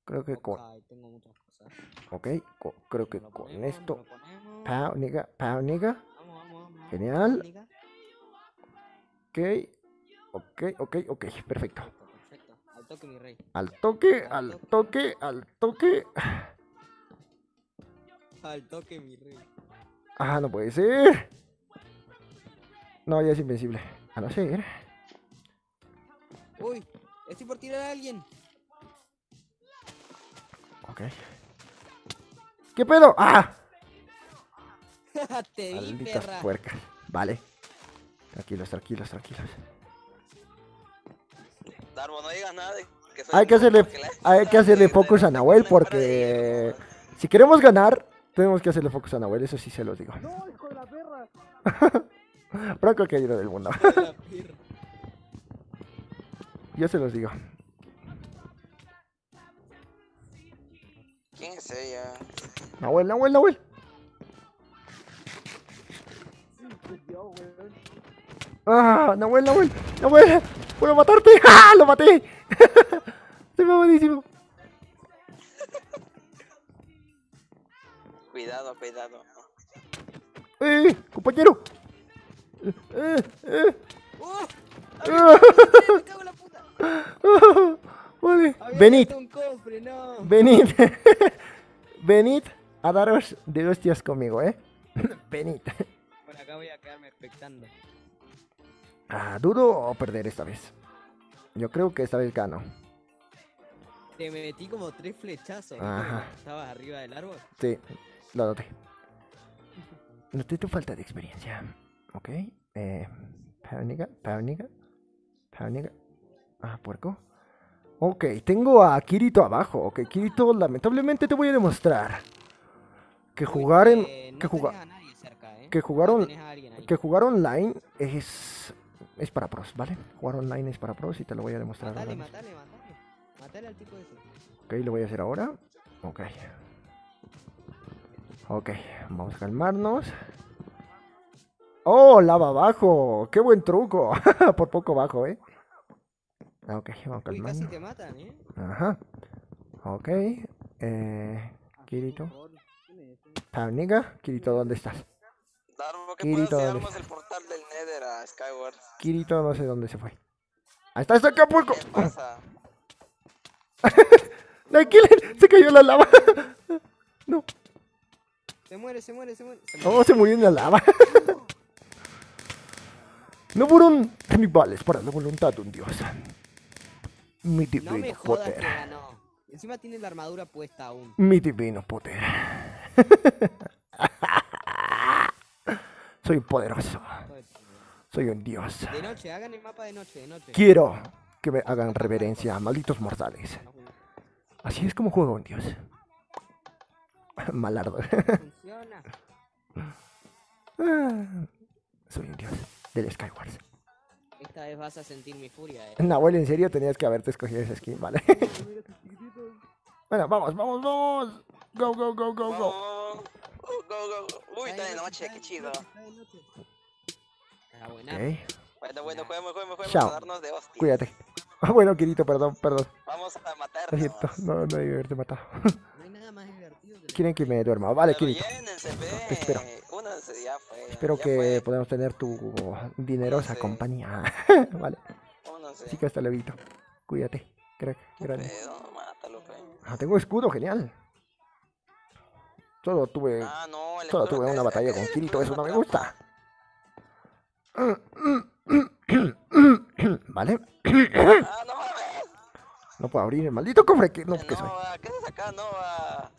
Creo que con... Ok, tengo muchas cosas. Ok, co- creo que con esto... Pau, niga, pau, niga. Genial. Ok, ok, ok, ok, perfecto. Perfecto, perfecto. Al toque, mi rey. Al toque, al toque, al toque. Al toque, mi rey. Ah, no puede ser. No, ya es invencible. A no ser. Uy, estoy por tirar a alguien. Ok. ¿Qué pedo? ¡Ah! Te vi, Malditas perra. puercas. Vale. Tranquilos, tranquilos, tranquilos. Darbo, no digas nada de que soy Hay que hacerle, hay que hacerle focus a Nahuel porque si queremos ganar, tenemos que hacerle focus a Nahuel, eso sí se los digo. No, hijo de la perra. Bronco que del mundo. Yo se los digo. ¿Quién es ella? Nahuel, Nahuel, Nahuel. Ah, Nahuel, Nahuel, Nahuel. Puedo matarte. ¡Ah! Lo maté. Se me buenísimo. Cuidado, cuidado. ¡Eh! ¡Compañero! ¡Eh! ¡Eh! ¡Oh! ¡Ah! ¡Me cago en la puta! Vale. Venid, cofre, no. venid. Venid a daros de hostias conmigo, ¿eh? Venid. Acá voy a quedarme expectando. Ah, ¿dudo o perder esta vez? Yo creo que esta vez gano. Te metí como tres flechazos. Ajá. Estabas arriba del árbol. Sí, lo noté. Noté tu falta de experiencia. Ok. Eh, Pauniga, Pauniga, Pauniga. Ah, puerco. Ok, tengo a Kirito abajo. Ok, Kirito, lamentablemente te voy a demostrar que jugar en. Eh, no que jugar. Que alguien ahí. Que jugar online es. Es para pros, ¿vale? Jugar online es para pros y te lo voy a demostrar. Matale, ahora matale, matale. Matale al tipo ese. Ok, lo voy a hacer ahora. Ok. Ok, vamos a calmarnos. ¡Oh, lava abajo! ¡Qué buen truco! Por poco bajo, ¿eh? Ok, vamos a Uy, casi calmarnos. te matan, ¿eh? Ajá. Ok. Eh, Kirito. Por- ¿Quién es ese? Pauniga. Kirito, ¿dónde estás? Darbo, ¿qué Kirito, ¿dónde armas el portal del Nether a Skyward? Kirito, no sé dónde se fue. ¡Ahí está, está acá, puerco! ¿Qué pasa? ¡No! ¡Se cayó la lava! no. Se muere, se muere, se muere. Se muere. Oh, se murió en la lava. no fueron rivales para la voluntad de un dios. Mi no divino me jodas que poder. ganó. Encima tiene la armadura puesta aún. Mi divino poder. Soy poderoso. Soy un dios. De noche, hagan el mapa de noche, de noche. Quiero que me hagan reverencia, malditos mortales. Así es como juego un dios. Malardo. Funciona. Ah, Soy un dios del Skywars. Esta vez vas a sentir mi furia, eh. Nahuel, en serio tenías que haberte escogido esa skin, ¿vale? Bueno, vamos, vamos, vamos. Go, go, go, go, go. Vamos. Go, go, go. Uy, está de noche, qué chido. Está buena. Ok, Bueno, bueno, juguemos, juguemos, juguemos Chao. a darnos de hostia. cuídate. Ah, bueno, Kirito, perdón, perdón. Vamos a Lo matarnos. siento, no, no debí haberte matado. No hay nada más divertido que Quieren que me duerma. Vale, Pero Kirito. llénense, ve. Te espero. Únanse, ya fue. Espero ya que fue. podamos tener tu dinerosa compañía. vale, Únanse. así que hasta luego. Cuídate, crack, ¿Qué grande. pedo? Mátalo, pe. Ah, tengo escudo, genial. Solo tuve, Ah, no, solo tuve una batalla con Kirito, eso no me gusta. Vale, Ah, no no puedo abrir el maldito cofre que no, Que soy. ¿qué haces acá, Nova?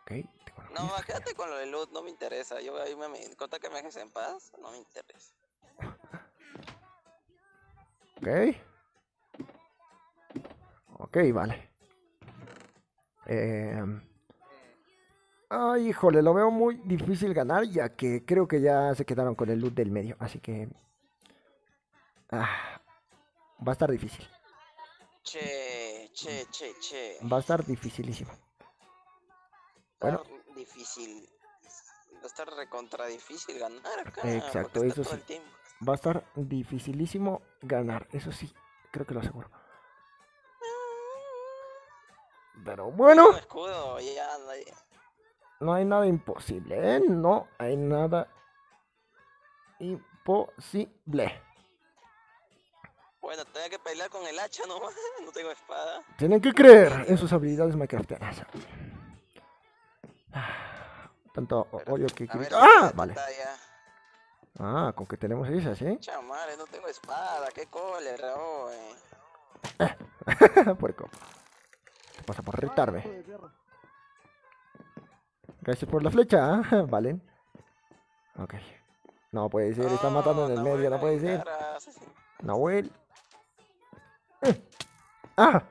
Ok, tengo la lista. quédate con lo de loot, no me interesa. Yo ahí me, me conta que me dejes en paz, no me interesa. Ok. Ok, vale. Eh... Ay, híjole, lo veo muy difícil ganar ya que creo que ya se quedaron con el loot del medio, así que... Ah, va a estar difícil, Che, che, che, che. va a estar dificilísimo. Bueno. Difícil. Va a estar recontra difícil ganar acá. Exacto, eso sí. Va a estar dificilísimo ganar. Eso sí, creo que lo aseguro. Pero bueno, Un escudo, ya anda. ya. no hay nada imposible, ¿eh? No hay nada imposible. Bueno, tengo que pelear con el hacha nomás. No tengo espada. Tienen que creer en sus habilidades minecraftianas. Tanto o- odio que ver. ¡Ah! ¿qué Vale. talla? Ah, con que tenemos esas, ¿eh? Chamare, no tengo espada. Qué cólera, oe. Puerco. Pasa por retarme. Gracias por la flecha, ¿ah? Valen. Ok. No puede ser, está matando en el medio, no puede ser. Nahuel. Eh. ¡Ah!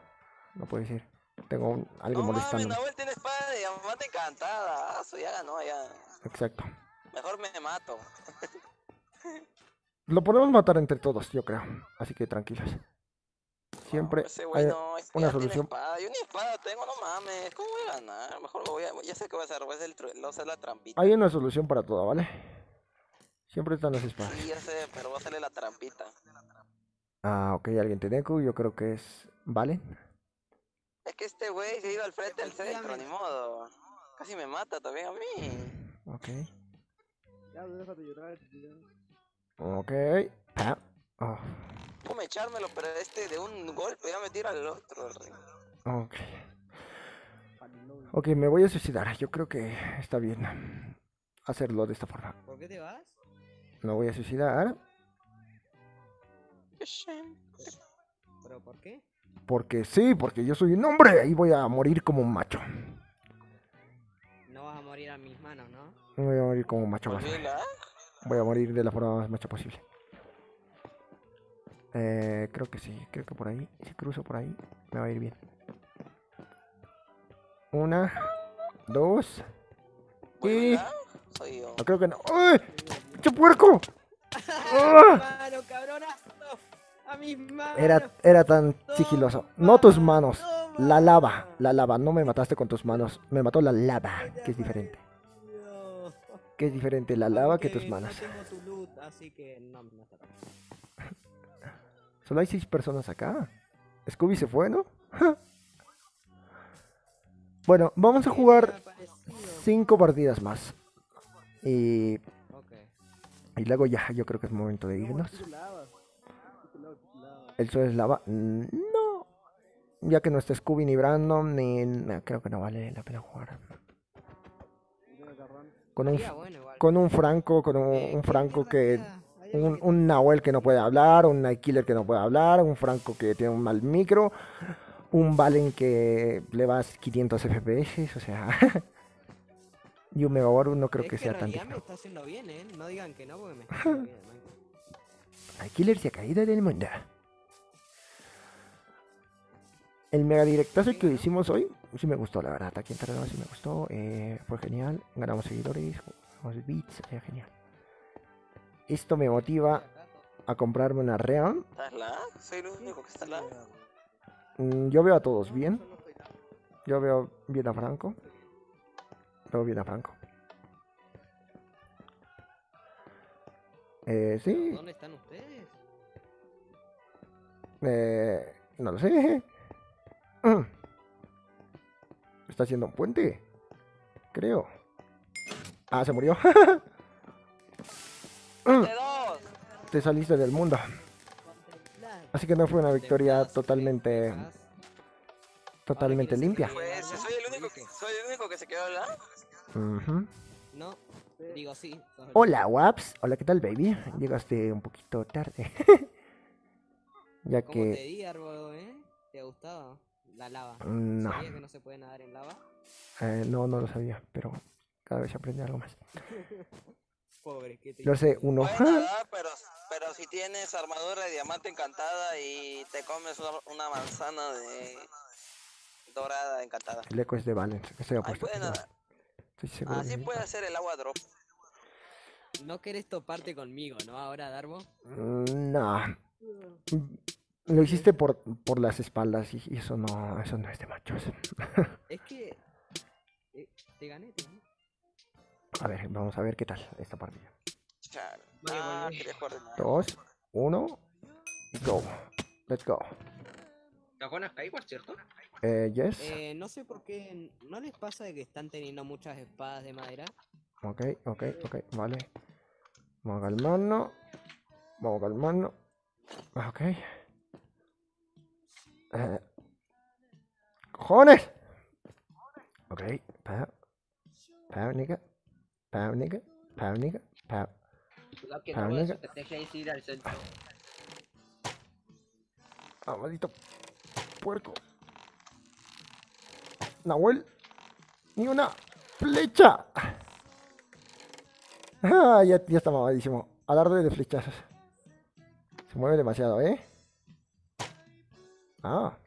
No puede ser. Tengo un- alguien No mames, molestándome. Nahuel tiene espada de diamante encantada. Ah, eso ya ganó, ya. Exacto. Mejor me mato. Lo podemos matar entre todos, yo creo. Así que tranquilos. Siempre Ese güey hay no, este una solución. espada. Yo ni espada tengo, no mames. ¿Cómo voy a ganar? Mejor lo voy a. Ya sé que voy a hacer, voy a hacer, el voy a hacer la trampita. Hay una solución para todo, ¿vale? Siempre están las espadas. Sí, ya sé, pero voy a hacerle la trampita. Ah, ok, alguien tiene Q, yo creo que es... ¿Vale? Es que este güey se iba al frente del centro, ni modo. Casi me mata también a mí. Ok. Ya, déjate llorar. Ok. Ah. Oh, ¿Cómo echármelo? Pero este de un golpe ya me tira al otro. ok. Ok, me voy a suicidar. Yo creo que está bien hacerlo de esta forma. ¿Por qué te vas? Me voy a suicidar. ¿Pero por qué? porque sí, porque yo soy un hombre y voy a morir como un macho. No vas a morir a mis manos, ¿no? Voy a morir como un macho la- Voy a morir de la forma más macho posible. Eh, creo que sí, creo que por ahí. Si cruzo por ahí, me va a ir bien. Una, dos. Y. la- Soy yo. No creo que no. ¡Uy! ¡Pinche puerco! ¡Ah! ¡Mano, cabronazo! ¡A mis manos! Era, era tan sigiloso. No tus manos. La lava. La lava. No me mataste con tus manos. Me mató la lava, que es diferente. Que es diferente la lava que tus manos. No tengo tu loot, así que no, no está tan- Solo hay seis personas acá. Scooby se fue, ¿no? bueno, vamos a jugar cinco partidas más. Y, y luego ya, yo creo que es momento de irnos. ¿El sol es lava? No. Ya que no está Scooby ni Brandon, ni... creo que no vale la pena jugar. Con un, con un Franco, con un, Eh, un ¿qué Franco que... Un, un Nahuel que no puede hablar, un Night Killer que no puede hablar, un Franco que tiene un mal micro, un Valen que le vas 500 FPS, o sea... y un Megawaru no creo Es que sea tan realidad me está haciendo bien, ¿eh? No digan que no porque me está haciendo bien. Night Killer se ha caído del mundo. El mega directazo que hicimos hoy, sí me gustó, la verdad. Aquí en Terreno sí me gustó. eh, fue genial. Ganamos seguidores, jugamos beats, era genial. Esto me motiva a comprarme una Real. ¿Estás la? Soy el único que está la. Mm, Yo veo a todos bien. Yo veo bien a Franco. Veo bien a Franco. Eh, sí. ¿Dónde están ustedes? Eh, no lo sé. Mm. Está haciendo un puente. Creo. Ah, se murió. Mm. Te saliste del mundo. Así que no fue una victoria totalmente, totalmente limpia. Pues soy el único que, soy el único que se quedó la. Ujú. No, digo sí. Hola, Waps. Hola, ¿qué tal, baby? Llegaste un poquito tarde. ya ¿Cómo te que... di, árbol, eh? ¿Te gustaba? La lava. No, ¿Sabías que no se puede nadar en lava? eh, no, no lo sabía, pero cada vez aprende algo más. Pobre, Yo sé uno. Nadar, pero, pero si tienes armadura de diamante encantada y te comes una, manzana de dorada encantada. El eco es de Valence, que. Estoy seguro que Así sí. puede hacer el agua drop. No querés toparte conmigo, ¿no? Ahora, Darbo. Mm, No. Lo hiciste por, por las espaldas y y eso no, eso no es de machos. Es que... eh, te gané, te gané. A ver, vamos a ver qué tal esta partida. Ah. Dos, uno, y go. Let's go. ¿Está con Skyward, cierto? Eh, yes. Eh, no sé por qué. ¿No les pasa de que están teniendo muchas espadas de madera? Ok, ok, ok, vale. Vamos a calmarnos. Vamos a calmarnos. Ok. Eh. ¡Cojones! Ok. Pow, nigga. Pow, nigga. Pow, nigga. Que Ah, no ir al centro. Ah, maldito puerco. Nahuel. Ni una flecha. Ah, ya, ya está mamadísimo. Alarde de flechazos. Se mueve demasiado, ¿eh? Ah.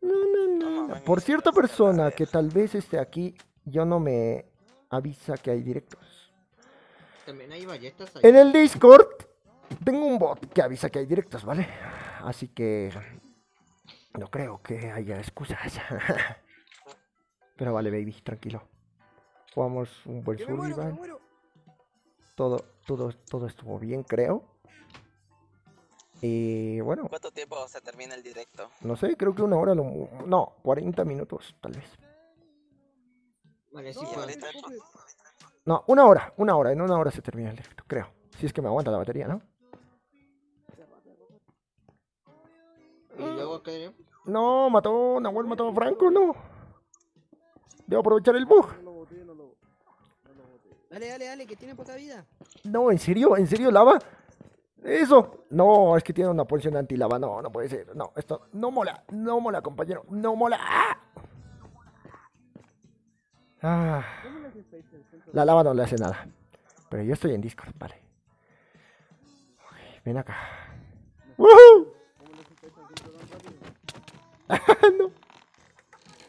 No, no, no, Por se cierta persona que tal vez esté aquí, yo no me avisa que hay directos. También hay ballestas ahí. En el Discord tengo un bot que avisa que hay directos, ¿vale? Así que no creo que haya excusas. Pero vale, baby, tranquilo. Jugamos un buen ¡Que me muero, que me survival. Todo, todo, todo estuvo bien, creo. Y bueno, ¿Cuánto tiempo se termina el directo? no sé, creo que una hora, lo mu- no, 40 minutos, tal vez. Vale, sí, ahorita No, una hora, una hora, en una hora se termina el directo, creo. Si es que me aguanta la batería, ¿no? Y luego, ¿qué? No, mató, Nahuel mató a Franco, no. Debo aprovechar el bug. No lo boté, no lo, no lo boté. Dale, dale, dale, que tiene poca vida. No, ¿en serio? ¿En serio lava? Eso. No, es que tiene una porción antilava. No, no puede ser. No, esto no mola. No mola, compañero. No mola. ¡Ah! Ah, la lava no le hace nada. Pero yo estoy en Discord, vale. Ven acá. ¡Woohoo! No.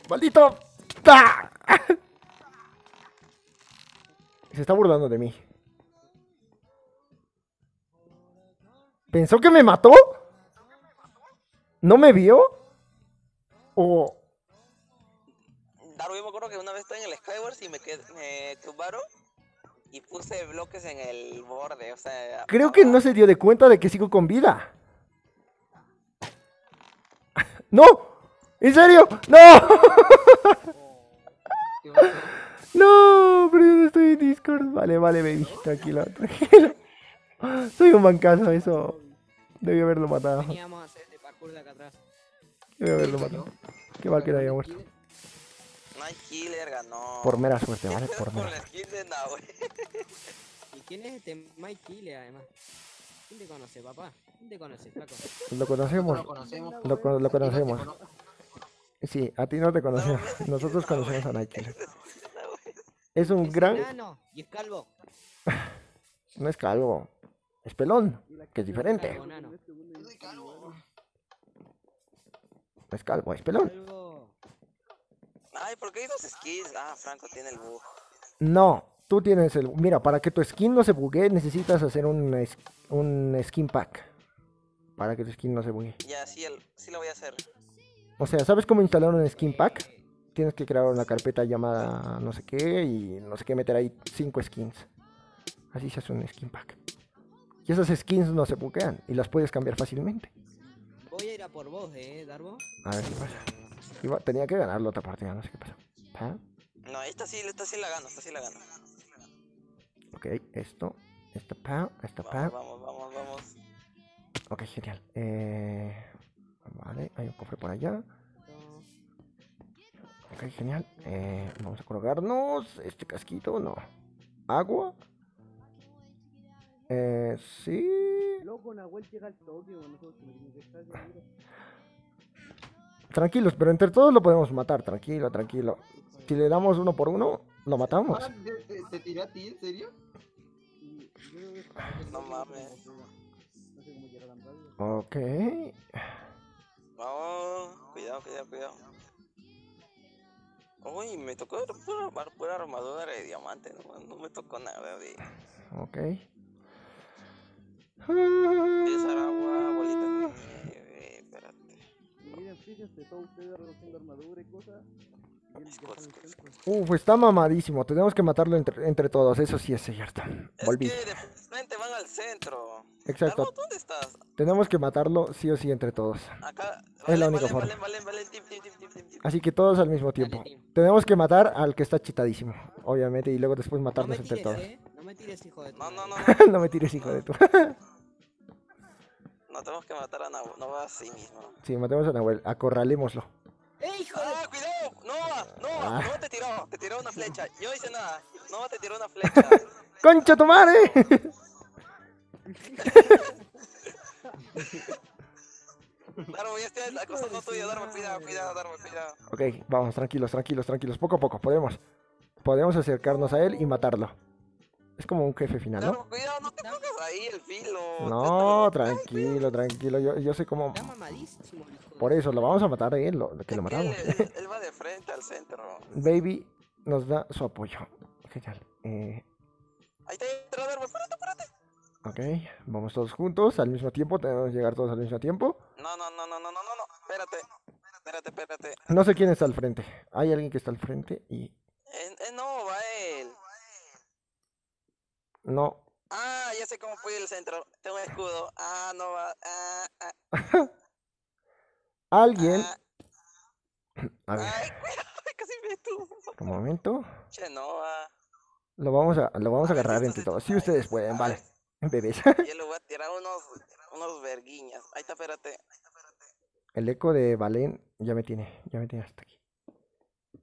¡Maldito! ¡Ah! Se está burlando de mí. ¿Pensó que me mató? ¿No me vio? ¿O Daru, yo me acuerdo que una vez estaba en el Skywars y me, qued- me tumbaron y puse bloques en el borde, o sea... creo que no se dio de cuenta de que sigo con vida? ¡No! ¿En serio? ¡No! No, pero yo no estoy en Discord. Vale, vale, baby. Tranquilo, tranquilo. Soy un bancazo, eso. Debí haberlo matado. Este parkour de acá atrás. Debí haberlo matado. Qué mal que no haya muerto. Night Killer ganó. Por mera suerte, ¿vale? ¿Qué Por mera con la skin de Nahue? ¿Y quién es este Mike Kille, además? ¿Quién te conoce, papá? ¿Quién te conoce, flaco? Lo conocemos. Lo conocemos. Lo, lo no. Sí, a ti no te conocemos. Nosotros conocemos a Nike. Es un Es gran. enano y es calvo. No es calvo. Es pelón. Que es diferente. No es calvo, es pelón. Ay, ¿por qué hay dos skins? Ah, Franco tiene el bug. No, tú tienes el. Mira, para que tu skin no se bugue, necesitas hacer un, un skin pack. Para que tu skin no se bugue. Ya, sí, el, sí lo voy a hacer. O sea, ¿sabes cómo instalar un skin pack? Tienes que crear una carpeta llamada no sé qué y no sé qué meter ahí cinco skins. Así se hace un skin pack. Y esas skins no se buguean y las puedes cambiar fácilmente. Voy a ir a por vos, eh, Darbo. A ver qué pasa. Iba- tenía que ganar la otra partida, no sé qué pasó. Pa, No, esta sí, esta sí la gano, esta sí la gano. Ok, esto, esta pa, esta pa. Vamos, vamos, vamos, vamos. Ok, genial. Eh, vale, hay un cofre por allá. Ok, genial. Eh, vamos a colocarnos este casquito, no. Agua. Eh, sí. Loco, Nahuel llega al toque, bueno, Tranquilos, pero entre todos lo podemos matar. Tranquilo, tranquilo. Si le damos uno por uno, lo matamos. Ah, ¿te, te, tiré a ti? ¿En serio? Es No mames. Ok. Vamos, cuidado, cuidado, cuidado. Uy, me tocó pura, armar- pura armadura de diamante, no, no me tocó nada de Ok. agua, bolitas de nieve, miren, fíjense, ustedes armadura y cosas. Uf, está mamadísimo. Tenemos que matarlo entre, entre todos. Eso sí es cierto. Es Volví. que de frente van al centro. Exacto. ¿dónde estás? Tenemos que matarlo sí o sí entre todos. Acá. Es la única forma. Así que todos al mismo tiempo. Tenemos que matar al que está chitadísimo. Obviamente. Y luego después No me matarnos entre todos. eh. No me tires, hijo de tu No, no, no. no me tires, hijo de tu. No tenemos que matar a Nabu. No va así mismo. Sí, matemos a Nahuel. Acorralémoslo. ¡Eh, hijo de ¡Ah, cuidado! ¡Nova! ¡Nova! Ah. ¡Nova te tiró! Te tiró una flecha. Yo no hice nada. Nova te tiró una flecha. ¡Concha tu madre! Darbo, ya estoy acostando tuyo. Darbo, cuidado, cuidado, Darbo, cuidado. ok, vamos, tranquilos, tranquilos, tranquilos. Poco a poco, podemos. Podemos acercarnos a él y matarlo. Es como un jefe final, ¿no? Cuidado, no te pongas ahí el filo. No, tranquilo, tranquilo. Yo, yo sé cómo. Está mamadísimo, Por eso, lo vamos a matar a él, lo, que lo matamos. Él, va de frente al centro. Baby nos da su apoyo. Genial. Eh, Ahí está, espérate, espérate. ok, vamos todos juntos al mismo tiempo. Tenemos que llegar todos al mismo tiempo. No, no, no, no, no, no, no, no. Espérate. Espérate, espérate. No sé quién está al frente. Hay alguien que está al frente y Eh, eh, no, va él. No. Ah, ya sé cómo fue el centro. Tengo un escudo. Ah, no va. Ah, ah, Alguien. ah. A ver, Ay, casi me tú. un momento. Che, no va. Lo vamos a, lo vamos a agarrar entre todos. Si de- ustedes pueden, vale. Bebés. Yo le voy a tirar unos, unos verguiñas. Ahí está, espérate. El eco de Valen ya me tiene, ya me tiene hasta aquí.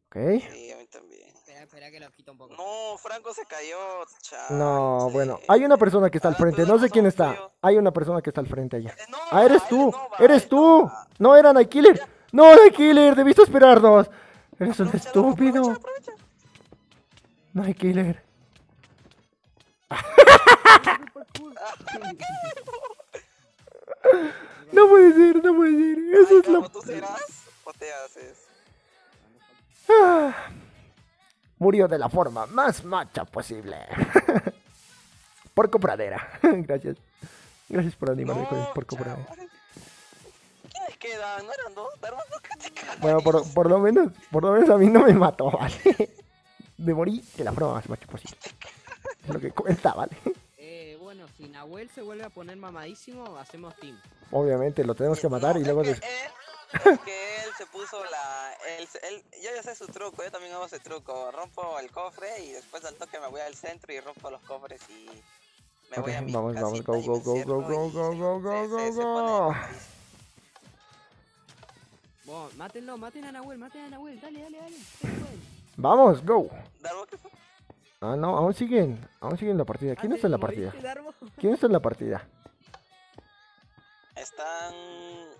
Ok. Sí, a mí también. Espera, espera que lo quito un poco. No, Franco se cayó, No, bueno, hay una persona que está al Ah, frente, no sé quién está. Hay una persona que está al frente allá. Eh, no, Ah, eres tú, eres tú. no va. No era Nightkiller. No, Nightkiller, debiste esperarnos. Eres un estúpido. aprovecha. Nightkiller. No puede ser, no puede ser. Eso Ay, es lo ¿cómo tú serás o te haces? Ah, murió de la forma más macha posible. Porco pradera. Gracias. Gracias por animarme con el No, porco chao. pradera. ¿Quiénes quedan? ¿No eran dos? ¿Darbo, no? Bueno, por, por lo menos, por lo menos a mí no me mató, ¿vale? Me morí de la forma más macha posible. Es lo que cuenta, ¿vale? Eh, bueno, si Nahuel se vuelve a poner mamadísimo, hacemos team. Obviamente lo tenemos que matar No, y luego... que que él se puso la... Él, él- yo ya sé su truco, yo también hago ese truco. Rompo el cofre y después al toque me voy al centro y rompo los cofres y... Me voy a mi vamos, vamos, go, go, go, go, go, go, go, go, go, go. Bueno, mátenlo, maten a Nahuel, maten a Nahuel, dale, dale, dale. Vamos, go. Darbo, ¿qué fue? Ah, no, aún siguen. Aún siguen la partida. ¿Quién está en la partida? ¿Quién está en la partida? Están...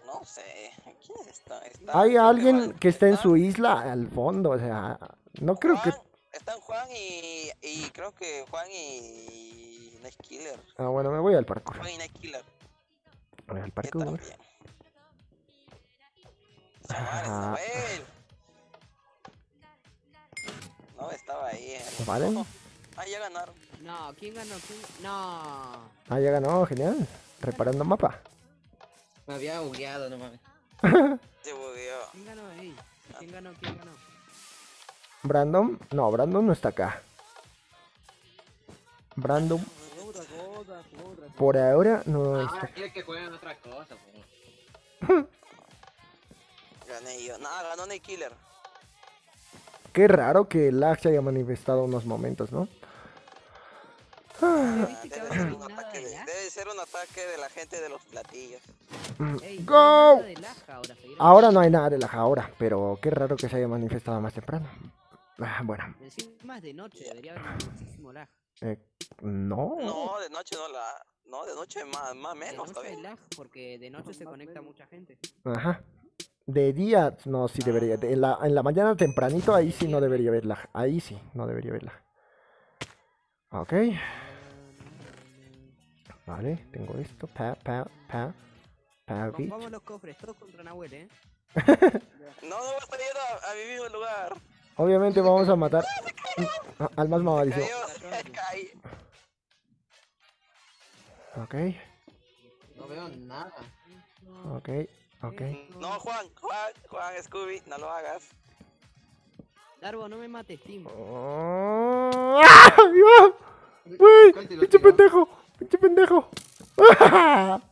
No sé. ¿Quiénes están? Están- Hay alguien que está en su isla al fondo, o sea, no creo que... Están Juan y... Y creo que Juan y... Night Killer. Ah, bueno, me voy al parkour. Juan y Night Killer. Me voy al parkour. No, estaba ahí. en el- ¿Vale? Ojo. Ah, ya ganaron. No, ¿quién ganó? ¿Quién? No. Ah, ya ganó, genial. Reparando mapa. Me había bugueado, no mames. Se bugueó. ¿Quién ganó ahí? ¿Quién ganó? ¿Quién ganó? Brandon, no, Brandon no está acá. Brandon, Jugó otra cosa, jugó otra cosa. por ahora no Ahora está. quiere que jueguen otra cosa, po. Gané yo. No, ganó Night Killer. Qué raro que el lag se haya manifestado unos momentos, ¿no? Ah, ¿Viste que debe, ahora ser no un hay nada ataque de de, debe ser un ataque de la gente de los platillos. Ey, ¡Go! de ahora, ¿se dieron Ahora no hay nada de lag ahora, pero qué raro que se haya manifestado más temprano. Ah, bueno, es de noche, debería haber muchísimo lag. eh, no. No, de noche no la. No, de noche más, más De menos noche hay todavía. lag porque de noche se conecta mucha gente. Ajá. De día, no, sí debería. de- en, la, en la mañana tempranito, ahí sí no debería haber lag. Ahí sí, no debería haber lag. Ok. Vale, tengo esto. Pa, pa, pa. Pa, Vamos, los cofres, todos contra Nahuel, ¿eh? No, no va a yendo a, a mi mismo lugar. Obviamente vamos a matar al más cae. Ok, No veo nada. ok, ok. No, Juan, Juan, Juan, Scooby, no lo hagas. Darbo, no me mates, Tim. ¡Ah! ¡Ah! ¡Güey! ¿Cuál te lo ¡Pinche pendejo! ¡Pinche pendejo!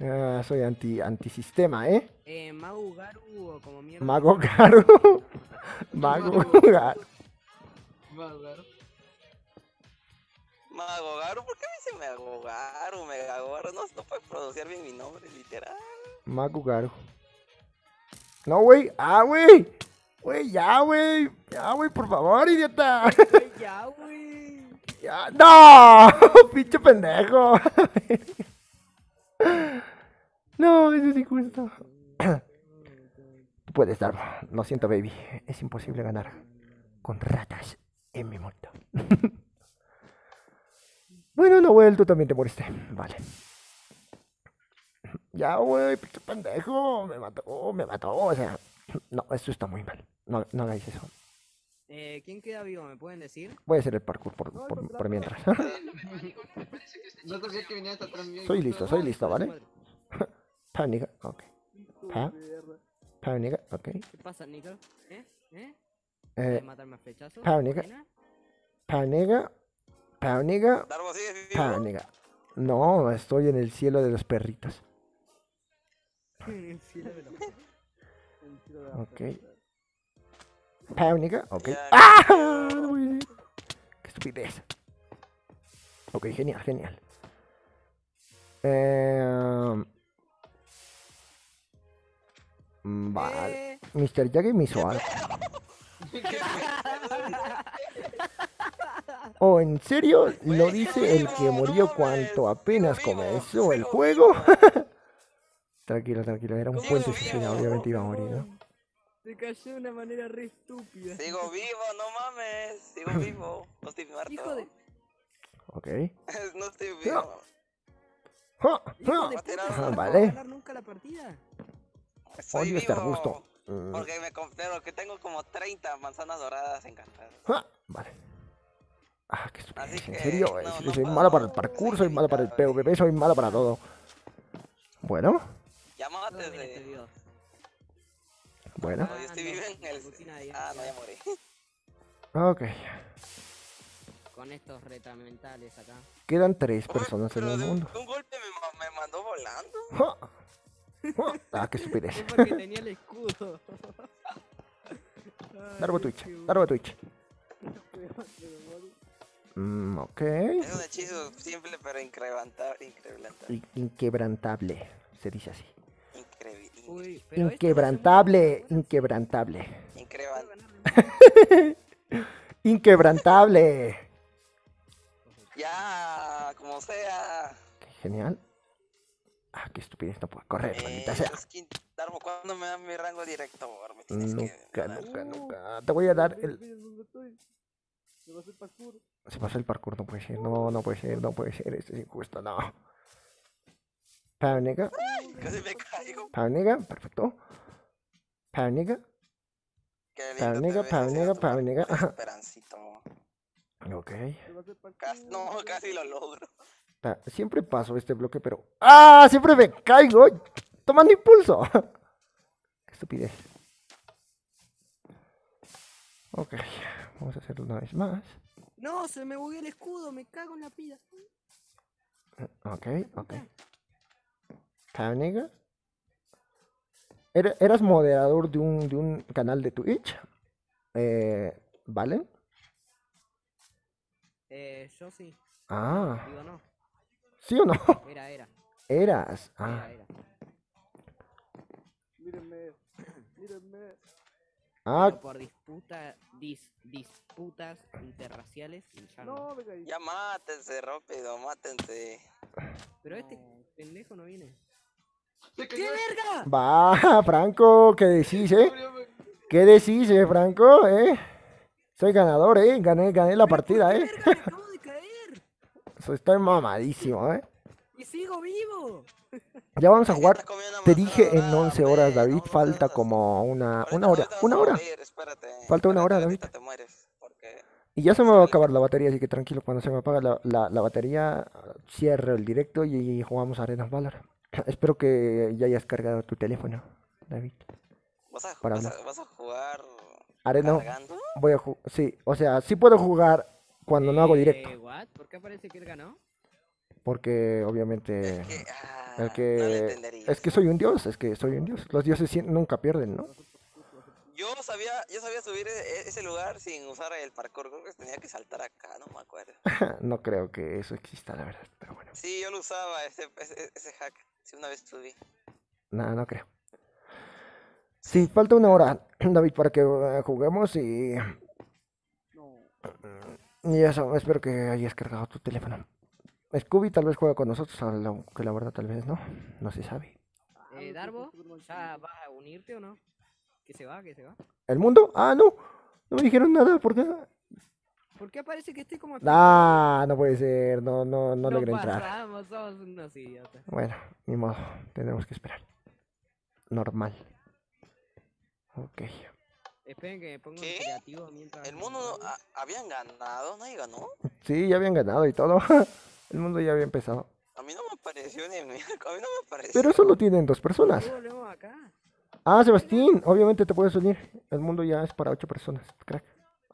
Ah, soy anti antisistema, ¿eh? Eh, Magu Garu o como mierda. Mago Garu. Mago Garu. Va, claro. Mago Garu, ¿por qué me dice Mago Garu? Megagogaru, no, no puede pronunciar bien mi nombre, literal. Mago Garu. No, güey. ¡Ah, güey! Güey, ya, güey. Ya, güey, por favor, idiota. Ya, güey. ¡No! ¡Pinche pendejo! No, eso es injusto. Tú puedes dar. Lo siento, baby. Es imposible ganar con ratas en mi mundo. Bueno, Noel, tú también te moriste. Vale. Ya, güey, pinche pendejo. Me mató, me mató. O sea, no, esto está muy mal. No, no hagáis eso. Eh, ¿Quién queda vivo? ¿Me pueden decir? Voy a hacer el parkour por, por, por mientras. Soy listo, soy listo, ¿vale? Pánica, ok. Pa, pánica, ok. ¿Qué pasa, Nico? ¿Eh? ¿Eh? Eh, ¿Quieres matarme a flechazos? Pánica. Pánica, pánica, pánica. No, estoy en el cielo de los perritos. Sí, la verdad. Ok. Pánica, ok. Ya, ¡Ah! No. Qué estupidez. Ok, genial, genial. Eh, mm, Vale. Eh, Mr. Yagi me hizo algo. ¿O en serio lo dice el que murió cuando apenas comenzó el juego? tranquilo, tranquilo, era un puente suicida, obviamente iba a morir, ¿no? Se cayó de una manera re estúpida. Sigo vivo, no mames. Sigo vivo. No estoy muerto. Hijo de, Ok. no estoy vivo. ¡Ja! hijo ¡Ja! de Va a puta, tirar no Ah, vas a vale. ganar nunca la partida. Estoy Odio este vivo. arbusto. Porque me compré, que tengo como 30 manzanas doradas encantadas. ¡Ja! Vale. Ah, qué Así estupidez. En que, serio, no, es- no soy puedo mala para el parkour, soy mala para el PvP, soy mala para todo. Bueno, Llámate Todo bueno. Estoy vivo en el. Ah, no, ya morí. Ok. Con estos retramentales acá. Quedan tres personas en el mundo. Un golpe me, ma- me mandó volando. Ah, qué estupidez. Es porque tenía el escudo. Darbo Twitch, Darbo Twitch. Mm, ok. Es un hechizo simple pero incrementable. Incrementable. In- Inquebrantable, se dice así. Uy, pero este Inquebrantable, inquebrantable. increvan- Inquebrantable. Ya, como sea. Qué genial. Ah, qué estupidez, no puedo correr, Eh, maldita sea. ¿cuándo me dan mi rango director? Me tienes Nunca, que dar. nunca, nunca. Te voy a dar el... Va a hacer parkour. Se pasó el parkour, no puede ser, no, no puede ser, no puede ser, esto es injusto, no. Pánica, Casi me caigo. pánica, perfecto. Pánica, Qué lindo Pau, te nega, ves, pau, ese nega, es tu pau, nega. Esperancito. ok. Me. Casi, no, casi lo logro. Pa- Siempre paso este bloque, pero... ¡Ah! Siempre me caigo tomando impulso. Qué estupidez. Ok, vamos a hacerlo una vez más. No, se me bugueó el escudo, me cago en la pila. Ok, ok. Pánica. ¿Era- ¿Eras moderador de un, de un canal de Twitch? Eh, ¿Vale? Eh, yo sí. Ah, Digo no. ¿sí o no? Era, era. Eras. Era, Ah, era. Mírenme. Mírenme. ah Pero por disputa, dis, disputas interraciales y ya no. Ya mátense rápido, mátense. Pero este pendejo no viene. ¡Qué verga! va, Franco, ¿qué decís, eh? ¿Qué decís, eh, Franco, eh? Soy ganador, eh. Gané, gané la partida, eh. ¡Verga, me acabo de caer! So- Estoy mamadísimo, eh. ¡Y sigo vivo! Ya vamos a jugar. Te dije en dorada, 11 horas, David. Falta como una, una hora. Una hora. Falta una hora, David. Y ya se me va a acabar la batería, así que tranquilo, cuando se me apaga la, la, la batería, cierro el directo y jugamos Arenas Valor. Espero que ya hayas cargado tu teléfono, David. vas a, Para vas, a, hablar. vas a jugar Areno, ¿Cargando? voy a jugar. Sí, o sea, sí puedo jugar cuando no hago Eh, directo. what? ¿Por qué parece que él ganó? Porque obviamente. Es que, ah, El que. Es que soy un dios, es que soy un dios. Los dioses nunca pierden, ¿no? Yo sabía, yo sabía subir e- ese lugar sin usar el parkour. Creo que tenía que saltar acá, no me acuerdo. no creo que eso exista, la verdad. Pero bueno. Sí, yo lo usaba, ese, ese, ese hack. Sí, una vez subí. Nada, no creo. Sí, falta una hora, David, para que eh, juguemos y. No. Y eso, espero que hayas cargado tu teléfono. Scooby tal vez juega con nosotros, aunque la verdad tal vez no. No se sabe. Eh, Darbo, ¿ya vas a unirte o no? Que se va, que se va. ¿El mundo? Ah, no. No me dijeron nada, ¿por qué? ¿Por qué parece que estoy como... Ah, no puede ser, no, no, no logré entrar. pasamos, somos unos idiotas. Bueno, ni modo, tendremos que esperar. Normal. Ok. Esperen que me ponga ¿Qué? un creativo mientras... El mundo no- ah, habían ganado, nadie ganó. Sí, ya habían ganado y todo. El mundo ya había empezado. A mí no me pareció ni a mí, a mí no me pareció. Pero solo tienen dos personas. Ah, Sebastián, obviamente te puedes unir. El mundo ya es para ocho personas, crack.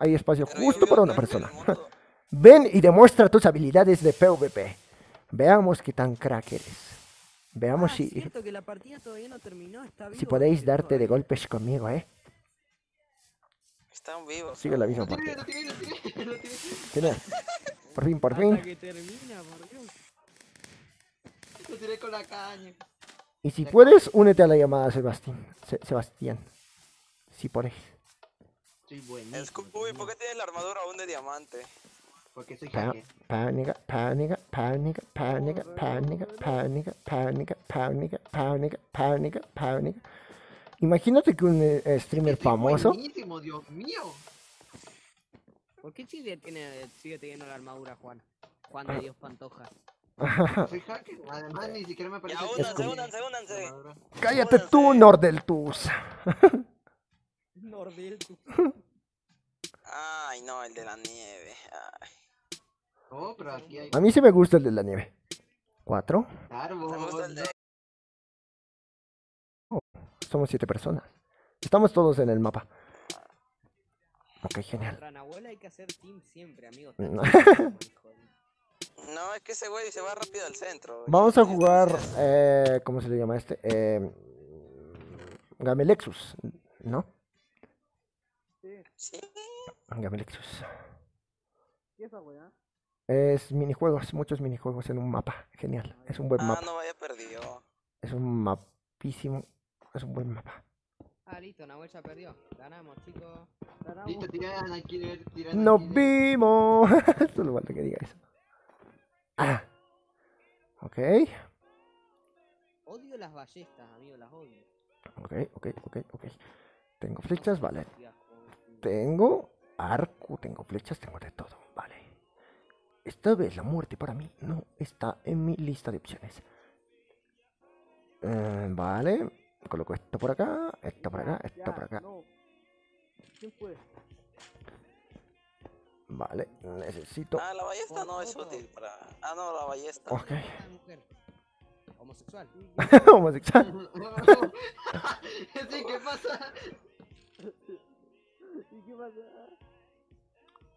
Hay espacio justo para un una persona. Ven y demuestra tus habilidades de PvP. Veamos qué tan crack eres. Veamos ah, si, cierto que la partida todavía no terminó, está si podéis Gabriel darte de golpes conmigo, ¿eh? Están vivos. Sigue la misma partida. lo tiré, lo tiré, lo tiré. Genial. Por fin, por Hasta fin. que termina, por Dios. Lo tiré con la caña. Y si puedes, únete a la llamada, Sebastián. Se- Sebastián. Si podéis. Soy buenísimo. Scooby, ¿por qué tienes la armadura aún de diamante? Porque soy Pa- hacker. Pánica, pánica, pánica, pánica, pánica, pánica, pánica, pánica, pánica, pánica, pánica. Imagínate que un eh, streamer famoso. Buenísimo, Dios mío. ¿Por qué sigue, tiene, sigue teniendo la armadura Juan? Juan Ah. de Dios Pantoja. Soy hacker. Además, ni siquiera me Ya, parece únanse, que- únanse, únanse. armadura. Cállate tú, Nordeltus. Nordel, tú. Ay, no, el de la nieve. Ay, Oh, pero aquí hay A mí sí me gusta el de la nieve. Cuatro. árbol. de... Somos siete personas. Estamos todos en el mapa. Ok, genial. Hay que hacer team siempre, amigos. No. No, es que ese güey se va rápido al centro. Vamos a Y- jugar. Eh, ¿Cómo se le llama este? Eh, Gamelexus, ¿no? Sí, Gamelexus. ¿Qué es esa weá? Es minijuegos, muchos minijuegos en un mapa. Genial. Es un buen ah, mapa. no vaya perdido. Es un mapísimo. Es un buen mapa. Ah, listo, Nahuel ya perdió. Ganamos, chicos. Ganamos. Listo, tiran aquí, tiran ¡Nos aquí. vimos! Solo falta que diga eso. Ah. Ok. Odio las ballestas, amigos, las odio. Ok, ok, ok, ok. Tengo flechas, vale. Tengo arco, tengo flechas, tengo de todo, vale. Esta vez la muerte para mí no está en mi lista de opciones. Eh, vale, coloco esto por acá, esto por acá, esto por acá. Vale, necesito. Ah, la ballesta no es útil para... Ah, no, la ballesta. Ok. Homosexual. homosexual. sí, ¿qué pasa?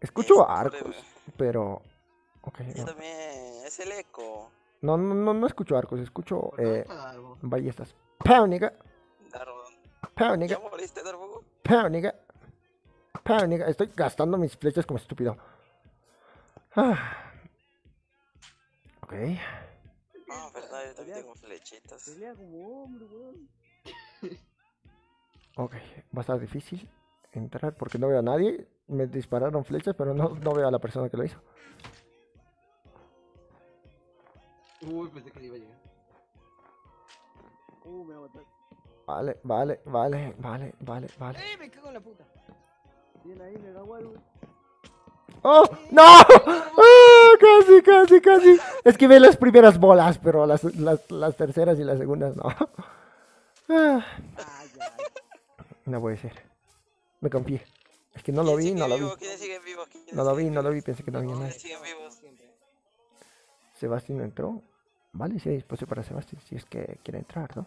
Escucho arcos, pero. Ok, Yo no. también, es el eco. No, no, no, no escucho arcos, escucho ¿Por dónde eh, ballestas. Pánica, Darbo. pánica. ¿Ya moriste, Darbo? Estoy gastando mis flechas como estúpido. Ah. Ok. Ah, verdad, yo también tengo flechitas. Pelea como hombre, weón. Ok. Va a estar difícil entrar porque no veo a nadie. Me dispararon flechas, pero no, no veo a la persona que lo hizo. Uy, pensé que le iba a llegar. Uh, me va a matar. Vale, vale, vale, vale, vale, vale. ¡Eh, me cago en la puta! Bien ahí, me da igual, ¡Oh! ¡No! ¡Ah! Casi, casi, casi. Es que ve las primeras bolas, pero las, las, las terceras y las segundas no. Ah, Ah, no puede ser. Me confié. Es que no lo ¿Quién vi, no lo vi. vivo? ¿Quiénes siguen vivos? ¿Quiénes No lo vi, no lo vi, pensé que no había nadie. Sebastián no entró. Vale, sí hay espacio para Sebastián, si es que quiere entrar, ¿no?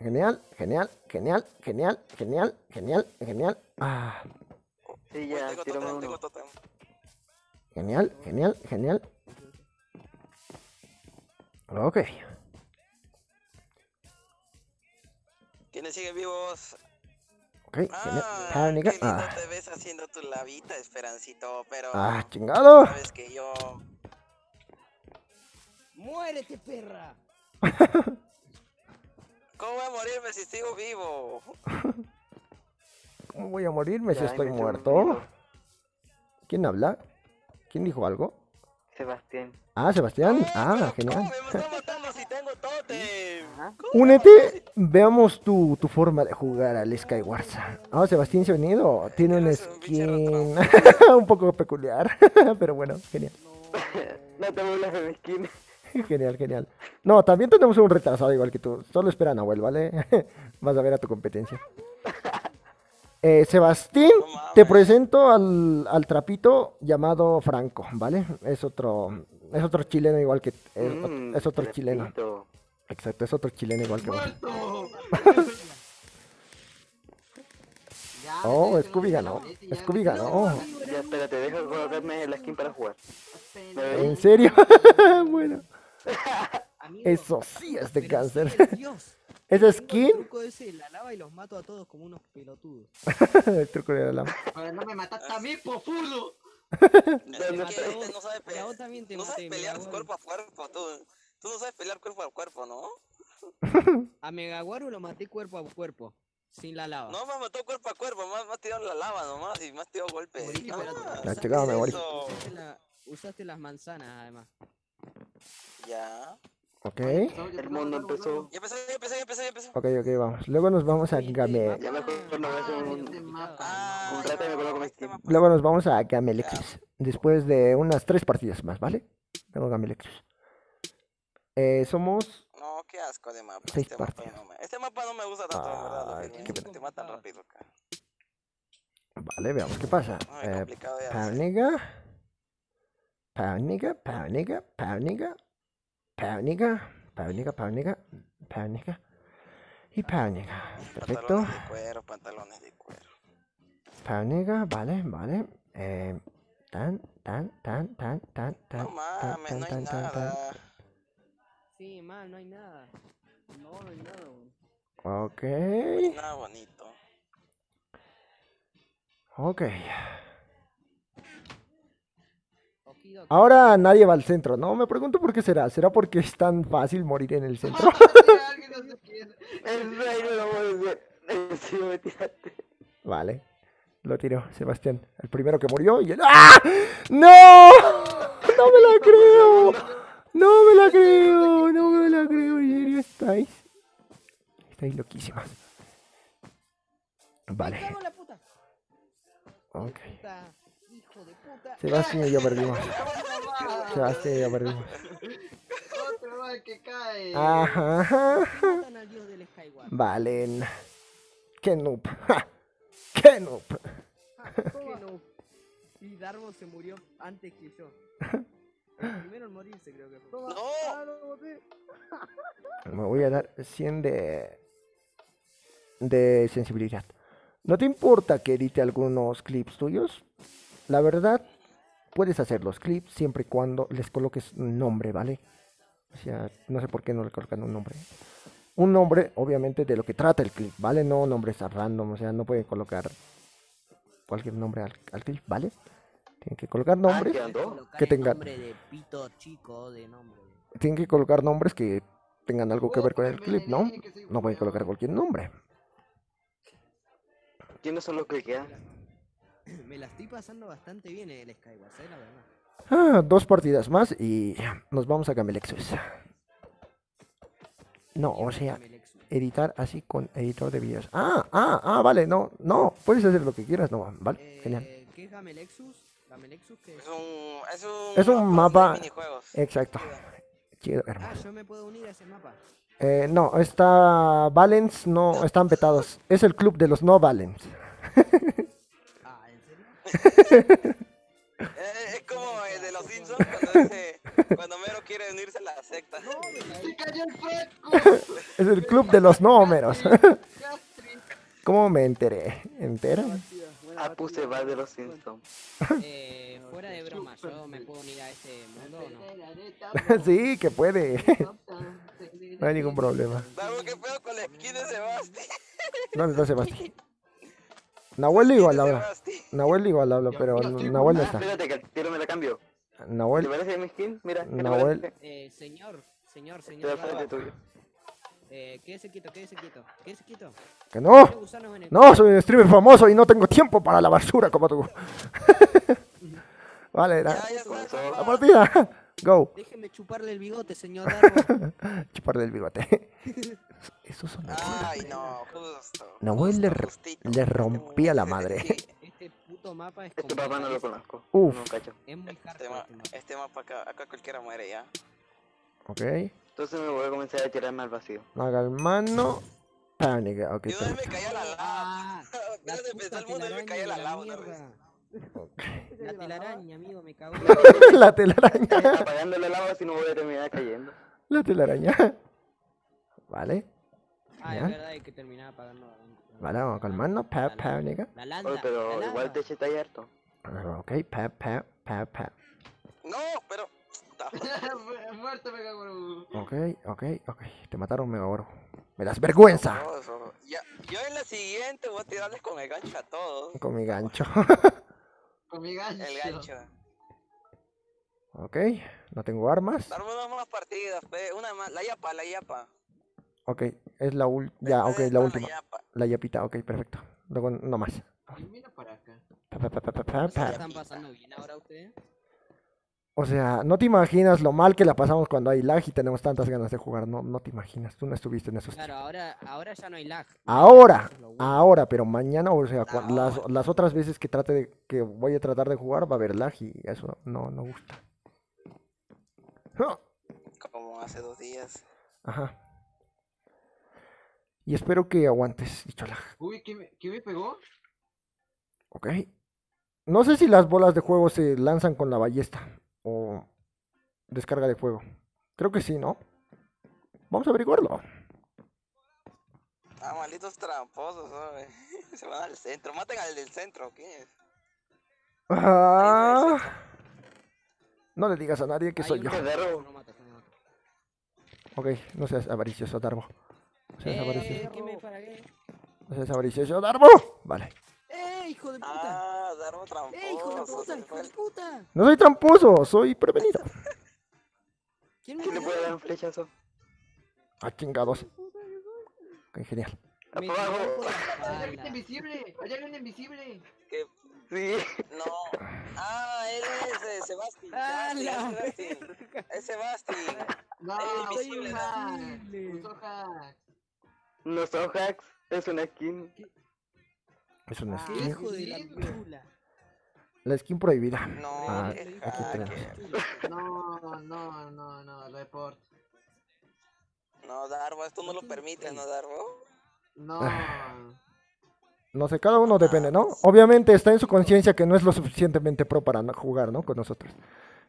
Genial, genial, genial, genial, genial, genial, genial. Ah, Sí, ya, tengo tírame totem, tengo uno. totem. genial, genial, genial. Ok. ¿Quiénes siguen vivos? Ok, genial. Ah, qué lindo Ah, te ves haciendo tu lavita, Esperancito, pero ah, chingado. sabes que yo... ¡Muérete, perra! ¿Cómo voy a morirme si sigo vivo? ¿Cómo voy a morirme si Ya, estoy eché un muerto? ¿Quién habla? ¿Quién dijo algo? Sebastián. Ah, Sebastián. Ah, pero ¿Cómo genial. me está matando si tengo totem? Ajá. Únete, veamos tu, tu forma de jugar al Skywars. Ah, Sebastián se ha unido. Tiene un skin un poco peculiar, pero bueno, genial. No te burles de mi skin. Genial, genial. No, también tenemos un retrasado igual que tú. Solo espera a Nahuel, ¿vale? Vas a ver a tu competencia. Eh, Sebastián, No te presento al, al trapito llamado Franco, ¿vale? Es otro, es otro chileno igual que... Es, ot- Mm, es otro chileno. Exacto, es otro chileno igual que vos. Oh, Scooby ganó. Scooby ganó. Ya, espérate, deja colocarme la skin para jugar. ¿En serio? bueno, eso sí es de cáncer. ¿Esa Tengo el skin? truco ese de la lava y los mato a todos como unos pelotudos. El truco de la lama. Pero no me mataste a mí, pofudo. Este no sabe y a pelear. No sabes pelear cuerpo a cuerpo, tú. Tú no sabes pelear cuerpo a cuerpo, ¿no? A Megaguaru lo maté cuerpo a cuerpo, sin la lava. No me mató cuerpo a cuerpo, más me has tirado la lava nomás y me has tirado golpes. Morí, Ah, La usaste- chingada me morí. Usaste, la- usaste las manzanas, además. Ya. Ok, El mundo empezó. Ya empecé, ya empecé, ya empecé, ya empecé. ok, ok, vamos. Luego nos vamos a Siguiente Game... mapa, Ya mejor no ah, un- mapa. Ah, Un rato ya, me coloco mi este skin. mapa. Luego nos vamos a Gamelexis. Después de unas tres partidas más, ¿vale? Luego Gamelexis. Eh, somos... No, qué asco de mapa. Seis Este mapa, no me... este mapa no me gusta tanto, verdad. Lo qué que te matan rápido acá. Vale, veamos qué pasa. Ay, Eh, paniga. Paniga, paniga, paniga, paniga. Y paniga. Perfecto. Pantalones de cuero, pantalones de cuero. Vale, vale. Eh, tan, tan, tan, tan, tan, tan, No mames, tan, no hay tan, tan, tan. Nada. Sí, mal, no hay nada. No, no hay nada, weón. Ok, No hay nada bonito. ok. Ahora nadie va al centro, ¿no? Me pregunto por qué será. ¿Será porque es tan fácil morir en el centro? Serio, me tiraste. Vale. Lo tiró Sebastián. El primero que murió y el... ¡Ah! ¡No! ¡No me la creo! ¡No me la creo! ¡No me la creo! ¿En serio estáis? Estáis loquísimas. ¡Me Vale. Ok. Puta, hijo de puta. Sebastián y yo perdimos. Sebastián y yo perdimos. Otro mal que cae. Ajá. Valen. ¡Qué noob! ¡Ja! ¡Qué noob! Que no. Y Darmo se murió antes que yo. Primero en morirse, creo que fue. ¡No! Ah. Me voy a dar 100 de, de sensibilidad. ¿No te importa que edite algunos clips tuyos? La verdad, puedes hacer los clips siempre y cuando les coloques un nombre, ¿vale? O sea, no sé por qué no le colocan un nombre. Un nombre, obviamente, de lo que trata el clip, ¿vale? No nombres a random, o sea, no pueden colocar cualquier nombre al, al clip, ¿vale? Tienen que colocar nombres. que el tenga- nombre de pito chico, de nombre. Tienen que colocar nombres que tengan algo que ver con el clip, ¿no? No pueden colocar cualquier nombre. ¿Quiénes son los que quedan? Me la estoy pasando bastante bien en el Skyward, ¿sabes la verdad? Ah, dos partidas más y nos vamos a Gamelexus. No, o sea, editar así con editor de vídeos. Ah, ah, ah, vale, no, no, puedes hacer lo que quieras, no, vale, genial. Eh, ¿Qué es Gamelexus? Es un, es un, Es un mapa- de minijuegos. Exacto. Chido, Ah, hermano. yo me puedo unir a ese mapa. Eh, no, está Valens, no, están vetados. Es el club de los no Valens. Ah, ¿en serio? Eh, es como el de los Simpsons cuando dice, cuando Mero quiere unirse a la secta. ¡Se cayó el Franco! Es el club de los números. Castri. ¿Cómo me enteré? ¿Entera? Ah, puse va de los Simpsons. Eh, fuera de broma, ¿yo me puedo unir a este mundo o no? sí, que puede. No hay ningún problema. Darbo, ¿qué pedo con la skin de Sebasti? ¿Dónde está Sebastián? Nahuel igual habla. Nahuel igual habla, pero Nahuel no está. Espérate que tiro me la cambio. ¿Te Nahuel, parece mi skin? Mira, ¿qué te Nahuel. Eh, señor, señor, Estoy señor. al frente Barba, tuyo. Eh, quédese quieto, quédese quieto, quédese quieto. que no. el- No, soy un streamer famoso y no tengo tiempo para la basura como tú. vale, la, la partida. Go. Déjeme chuparle el bigote, señor Darbo. Chupar del bigote. Esos son Ay, no, justo. Nahuel le, le rompía la sí, madre. Este puto mapa es Este no lo conozco. Uf. No. Es muy Este, ma- este mapa. este mapa acá, acá cualquiera muere ya. Ok. Entonces me voy a comenzar a tirarme al vacío. Haga el mano. Panic. Ok, Yo vez me perfecto. caí a la lava. Ah, la Antes de empezar el mundo yo me caí a la telaraña lava la vez. La telaraña, amigo, me cago. la telaraña. Apagando la lava si no voy a terminar cayendo. La telaraña. Vale. Ah, es verdad, hay que terminar apagando. Vale, vamos el mano. Pa, La pa, nigga. La landa, Oye, pero la igual te eché ahí harto. Ah, Ok, pa, pa, pa, pa. No, pero. Muerto me cago. Ok, ok, ok. Te mataron, Megaboro. Me das vergüenza. Ya, yo en la siguiente voy a tirarles con el gancho a todos. Con mi gancho. Con mi gancho. El gancho. ok, no tengo armas. Darme unas más partidas. Una más. La yapa, la yapa. Ok, es la ul... Ya, ok, la última. yapa. La yapita, ok, perfecto. Luego no más. Ilumina para acá. Pa, pa, pa, pa, pa, pa, ¿No se la pa. están pasando bien ahora ustedes? O sea, no te imaginas lo mal que la pasamos cuando hay lag y tenemos tantas ganas de jugar. No, no te imaginas. Tú no estuviste en esos Claro, ahora, ahora ya no hay lag. Ahora, ahora, pero mañana, o sea, cua- las, las otras veces que trate de, que voy a tratar de jugar va a haber lag y eso no, no gusta. Ah, Como hace dos días. Ajá. Y espero que aguantes dicho lag. Uy, ¿qué me, qué me pegó? Ok. No sé si las bolas de juego se lanzan con la ballesta o descarga de fuego. Creo que sí, ¿no? Vamos a averiguarlo. Ah, malditos tramposos. Se van al centro. Maten al del centro, ¿quién es? Ah, no le digas a nadie que Hay soy yo. no no. Ok, no seas avaricioso, Darbo. No seas Eh, avaricioso. No seas avaricioso, Darbo. Vale. ¡Eh, hijo de puta! Ah, Darbo tramposo. ¡Eh, hijo de puta, hijo de puta! No soy tramposo, soy prevenido. ¿Quién me puede dar un flechazo? Ah, chingados. Ok, genial. Abajo. ¡Hay alguien espalda. invisible! ¡Hay alguien invisible! ¿Qué? Sí. No. Ah, él es eh, Sebastián. Ah, Sebastián, la es Sebastián. Es. No, soy invisible. Usó hack. No son hacks, es una skin. Es una Ah, ¡Qué skin. hijo de la! La skin prohibida. No, Ah, aquí tenemos. No, no, no, no, report. No, Darbo, esto no lo permites, ¿no, Darbo? No. No sé, cada uno depende, ¿no? Obviamente está en su conciencia que no es lo suficientemente pro para no- jugar, ¿no? Con nosotros.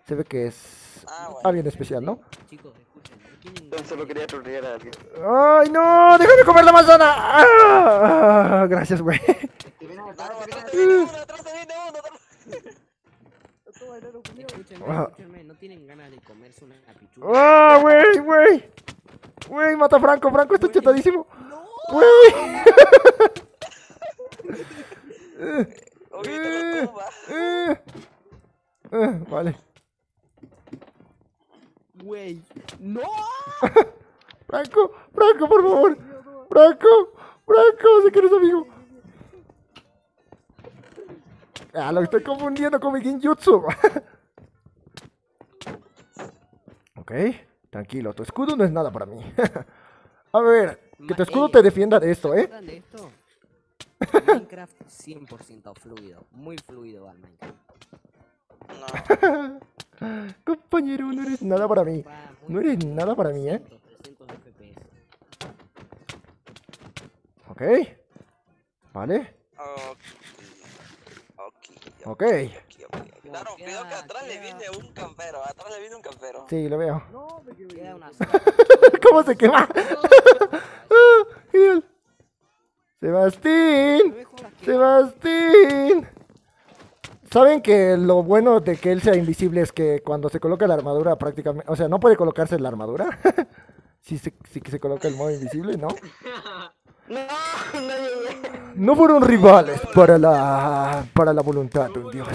Se ve que es Ah, bueno. alguien especial, ¿no? Chicos, no solo quería trolear a alguien. ¡Ay, no! ¡Déjame comer la manzana! ¡Ah! Gracias, güey. Escúchenme, Ah. escúchenme, no tienen ganas de comerse una pichula. ¡Ah, güey, güey! Güey, mata a Franco, Franco está chetadísimo. ¡Güey! Oye, te lo tumba. Eh, eh, vale. Güey, ¡no! Franco, Franco, por favor. Franco, Franco, sé que eres amigo. Ah, lo estoy confundiendo con mi Genjutsu. ok, tranquilo, tu escudo no es nada para mí. A ver, que tu escudo te defienda de esto, ¿Se ¿eh? acuerdan de esto? Minecraft 100% fluido, muy fluido al Minecraft. No. Compañero, no eres nada para mí. No eres nada para mí, ¿eh? 300 FPS. Ok. Vale. Ok. Queda- cuidado que atrás le viene un campero, atrás le viene un campero. Sí, lo veo. ¿Cómo se quema? Genial. Sebastián. Sebastián. ¿Saben que lo bueno de que él sea invisible es que cuando se coloca la armadura prácticamente... O sea, no puede colocarse la armadura. si se, si se coloca el modo invisible, ¿no? No, no. No fueron rivales para la, para la voluntad de un dios.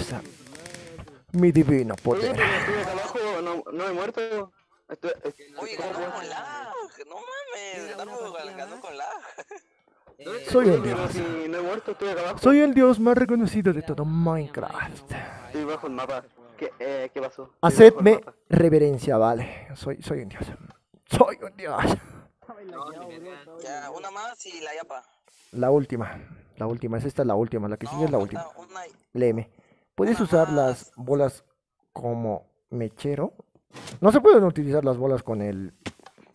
Mi divino Oye, poder. pero estuve acá abajo, no, no he muerto. Estuve, Oye, ganó con lag, no mames, ganó, ganó con lag. Soy un dios. Soy el dios más reconocido de todo Minecraft. Estoy bajo el mapa. ¿Qué, eh, ¿qué pasó? Hacedme mapa. reverencia, vale. Soy, soy un dios. Soy un dios. Ya, una más y la yapa. La última. La última. Es esta la última. La que sigue es la última. Léeme. ¿Puedes usar las bolas como mechero? No se pueden utilizar las bolas con el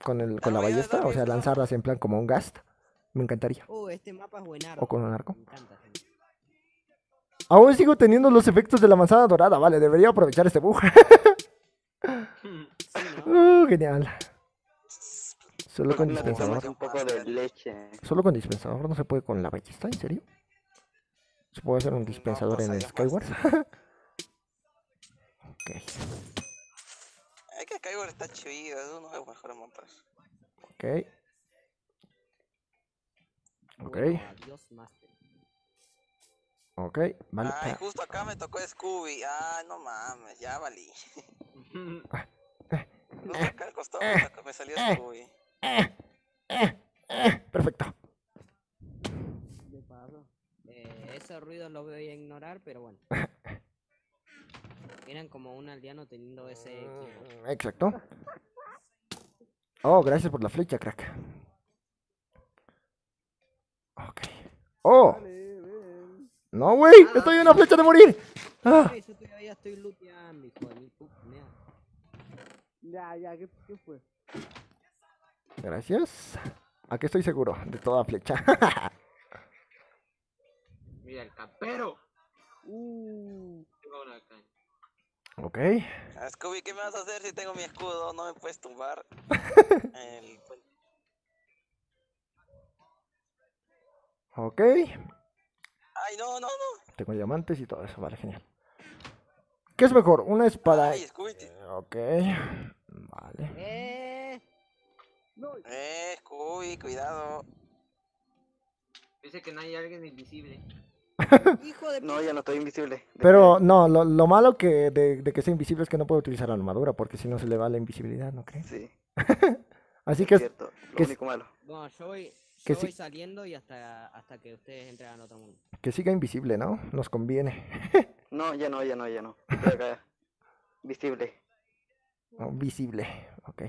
con el con la ballesta, o sea, lanzarlas en plan como un gast. Me encantaría. Uh, este mapa es buenardo. O con un arco. Me encanta. Aún sigo teniendo los efectos de la manzana dorada, vale, debería aprovechar este bug. Uh, genial. Solo con dispensador. un poco de leche. Solo con dispensador no se puede con la ballesta, ¿en serio? ¿Se puede hacer un dispensador en el Skyward? ok. Es que Skyward está chido, es uno de los mejores mapas. Ok. Ok. Adiós, Master. Ok. Vale. Ay, justo acá me tocó Scooby. Ah, no mames, ya valí. Justo acá al costado me, me salió Scooby. Perfecto. Eh, esos ruidos los voy a ignorar, pero bueno. Eran como un aldeano teniendo ese equipo. Exacto. Oh, gracias por la flecha, crack. Ok. Oh. No, güey. Estoy en una flecha de morir. Ah. Yo todavía estoy looteando, hijo de mi puta. mierda. Ya, ya, ¿qué, qué fue? Gracias. Aquí estoy seguro de toda flecha. Mira, el campero. Uh, Tengo una acá. ok. Ah, Scooby, ¿qué me vas a hacer si tengo mi escudo? No me puedes tumbar. El puente. Ok. Ay, no, no, no. Tengo diamantes y todo eso. Vale, genial. ¿Qué es mejor? ¿Una espada? Ay, Eh, Ok. Vale. Eh, Eh, Scooby, cuidado. Dice que no hay alguien invisible. hijo de No, ya no estoy invisible. Pero no, lo, lo malo que de, de que sea invisible es que no puede utilizar armadura porque si no se le va la invisibilidad, ¿no crees? Sí, Así que, es- cierto. Lo que, único malo. Bueno, yo voy, Que yo sí. voy saliendo y hasta, hasta que ustedes entren al otro mundo. que siga invisible, ¿no? Nos conviene. No, ya no, ya no, ya no. Visible. No, visible. Ok.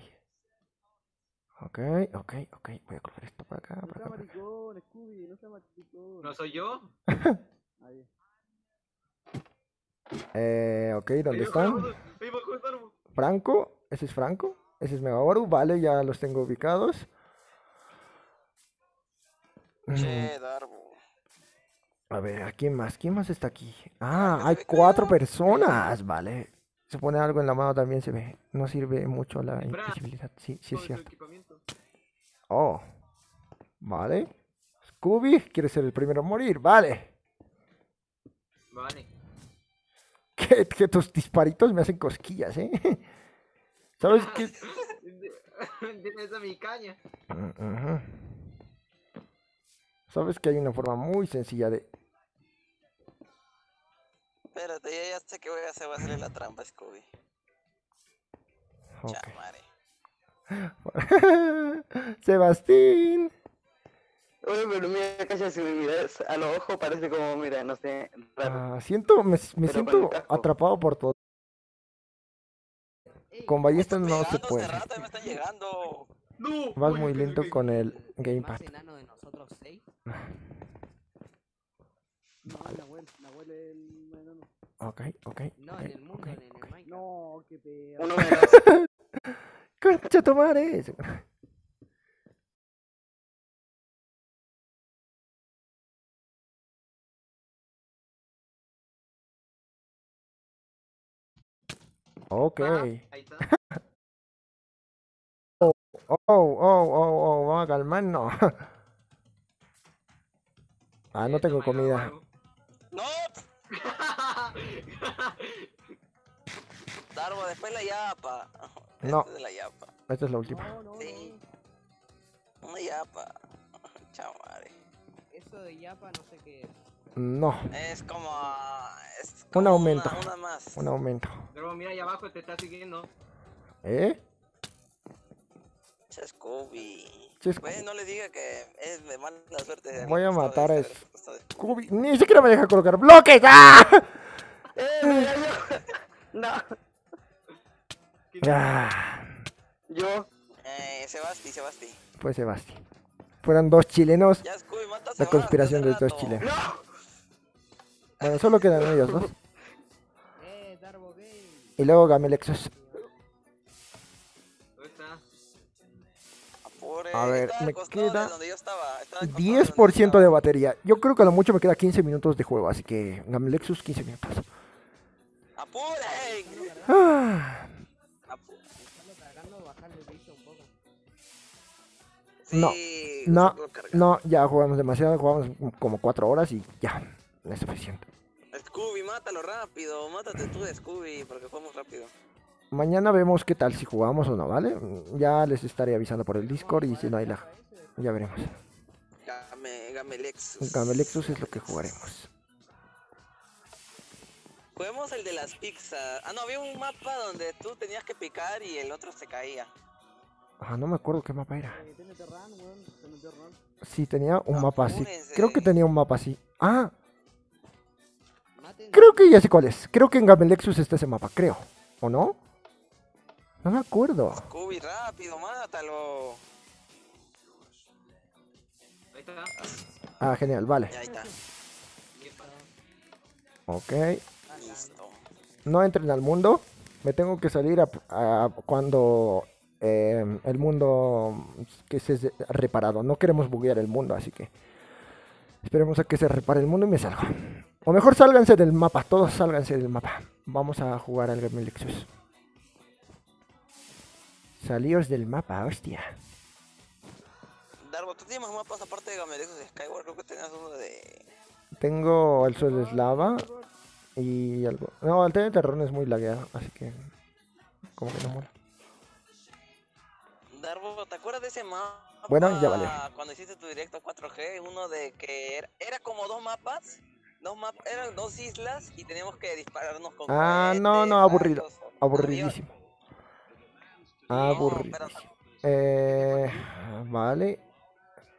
Ok, ok, ok. Voy a colocar esto para acá, no para acá. para acá. maricón, Scooby, no sea maricón. ¿No soy yo? Ahí. Eh, ok, ¿dónde están? Franco, ese es Franco, ese es Megaboru, vale, ya los tengo ubicados. Che, Darbo. A ver, ¿a quién más? ¿Quién más está aquí? Ah, hay cuatro personas, vale. Se pone algo en la mano también se ve. No sirve mucho la invisibilidad. Sí, sí es cierto. Oh, vale. Scooby, ¿quieres ser el primero en morir? Vale. Vale. Que, que tus disparitos me hacen cosquillas, ¿eh? ¿Sabes qué? Tienes a mi caña. Ujú. Sabes que hay una forma muy sencilla de... Espérate, ya, ya sé que voy a hacer, voy a hacerle la trampa Scooby. Ok. Chamare. Sebastián. Oye, pero mira, casi si me miras a los ojos parece como, mira, no sé, raro. Ah, siento, me, me siento atrapado por todo. Con ballestas no se puede. rato me están llegando. No. Vas Uy, muy uy, lento con el ¿El gamepad. más enano de nosotros seis? No, Nahuel, Nahuel es el enano. Ok, ok. No, ok, en el mundo, ok, en el ok. Minecraft. No, qué perro. Uno menos. Concha tu madre. Ok. Ah, ahí está. Oh, oh, oh, oh, vamos a calmarnos. Ah, no tengo comida. ¡No! Darbo, después la yapa. No. Esta es la yapa. Esta es la última. No, no, Sí. Una yapa. Chamare. Eso de Yapa no sé qué es. No, Es como. Es Un como aumento. Una, una más. un aumento. Pero mira, ahí abajo te está siguiendo. ¿Eh? Scooby. Che, Scooby. Pues no le diga que es de mala suerte. de Voy a matar a Scooby, ni siquiera me deja colocar bloques. ¡Ah! ¡Eh, mira, yo! No, Ah, yo. Eh, Sebasti, Sebasti. Fue Sebasti. Fueron dos chilenos. Ya, Scooby, mata La conspiración de dos chilenos. Bueno, solo quedan ellos dos. Eh, Darbo. Y luego Gamelexus. A ver, me de queda yo estaba, estaba al costado de donde 10% yo de batería. Yo creo que a lo mucho me queda 15 minutos de juego, así que Gamelexus 15 minutos. ¡Apure! Ah. No, no, no, ya jugamos demasiado, jugamos como 4 horas y ya, no es suficiente. Scooby, mátalo rápido, mátate tú de Scooby, porque jugamos rápido. Mañana vemos qué tal si jugamos o no, ¿vale? Ya les estaré avisando por el Discord y si no hay la... Ya veremos. Game, Game Lexus. Gamelexus es lo que jugaremos. Juguemos el de las pizzas. Ah, no, había un mapa donde tú tenías que picar y el otro se caía. Ah, no me acuerdo qué mapa era. Eh. Sí, tenía un mapa así. Creo que tenía un mapa así. Ah, creo que ya sé cuál es. Creo que en Gamelexus está ese mapa, creo. ¿O no? No me acuerdo. Scooby, rápido, mátalo. Ahí está. Ah, genial, vale. Ya ahí está. Ok. Listo. No entren al mundo. Me tengo que salir a, a- cuando eh, el mundo que se se- reparado. No queremos buguear el mundo, así que esperemos a que se repare el mundo y me salgo. O mejor sálganse del mapa, todos sálganse del mapa. Vamos a jugar al Game Lexus. Salíos del mapa, hostia. Darbo, ¿tú tienes más mapas aparte de Game Lexus de Skyward? Creo que tenías uno de... Tengo el sol eslava y algo. No, el de terror es muy lagueado, así que como que no mola. Darbo, ¿te acuerdas de ese mapa? Bueno, ya valió. Cuando hiciste tu directo 4G, uno de que era, era como dos mapas. Dos mapas, eran dos islas y teníamos que dispararnos con Ah, no, no, aburrido. rayos, No, Aburridísimo. pero- Eh, vale.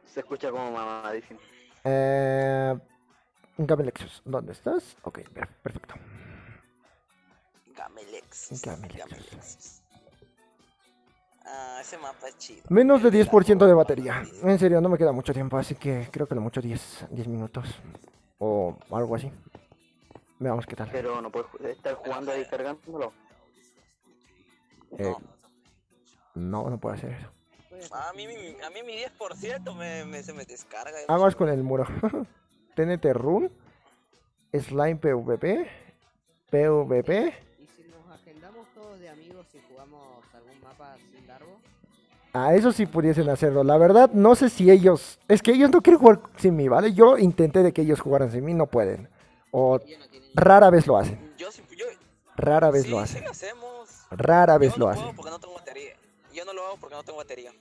Se escucha como mamadísimo. Eh, Game Lexus, ¿dónde estás? Ok, per- perfecto. Game Lexus. Game Game Lexus. Lexus. Ah, ese mapa es chido. Menos de El la 10% de batería. En serio, no me queda mucho tiempo, así que creo que lo mucho 10, 10 minutos. O algo así. Veamos qué tal. Pero no puedes estar jugando ahí cargándolo. Eh, no, no puedo hacer eso. A mí, mi- a mí mi 10% me, me- se me descarga. Aguas con el muro. TNT Run. Slime PvP. PvP. ¿Y si nos agendamos todos de amigos y jugamos algún mapa sin Darbo? A eso sí pudiesen hacerlo. La verdad, no sé si ellos. Es que ellos no quieren jugar sin mí, ¿vale? Yo intenté de que ellos jugaran sin mí, no pueden. O no rara vez lo hacen. Yo sí, yo, Rara vez sí, lo sí hacen. lo hacemos. Rara Yo vez no lo puedo hacen. porque no tengo batería. Yo no lo hago porque no tengo batería.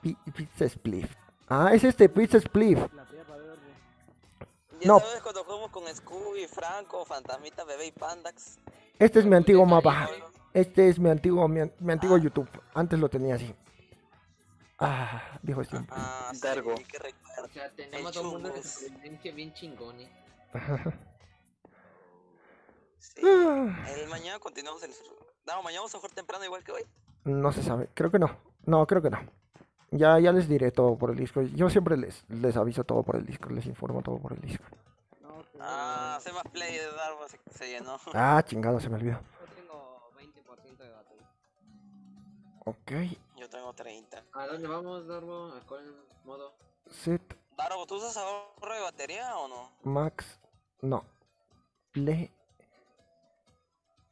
Pi- Pizza Spliff. Ah, es este Pizza Spliff. La prepa verde. Ya No. sabes cuando jugamos con Scooby, Franco, Fantasmita, Bebé y Pandax. Este es mi antiguo mapa. Este es mi antiguo, mi, mi antiguo Ah. YouTube. Antes lo tenía así. Ah, viejo tiempo. Ah, sí, Dargo. qué recuerdo. O sea, tenemos todo el mundo de bien chingones. Sí. Ah, El mañana continuamos el... No, mañana vamos a jugar temprano igual que hoy. No se sabe, creo que no. No, creo que no. Ya, ya les diré todo por el disco. Yo siempre les, les aviso todo por el disco, les informo todo por el disco. Ah, se más play de Darbo pues, se, llenó. Ah, chingado, se me olvidó. Yo tengo 20% de batería. Ok. Yo tengo 30. ¿A dónde vamos, Darbo? ¿A cuál modo? Set. Darbo, ¿tú usas ahorro de batería o no? Max, no. Play.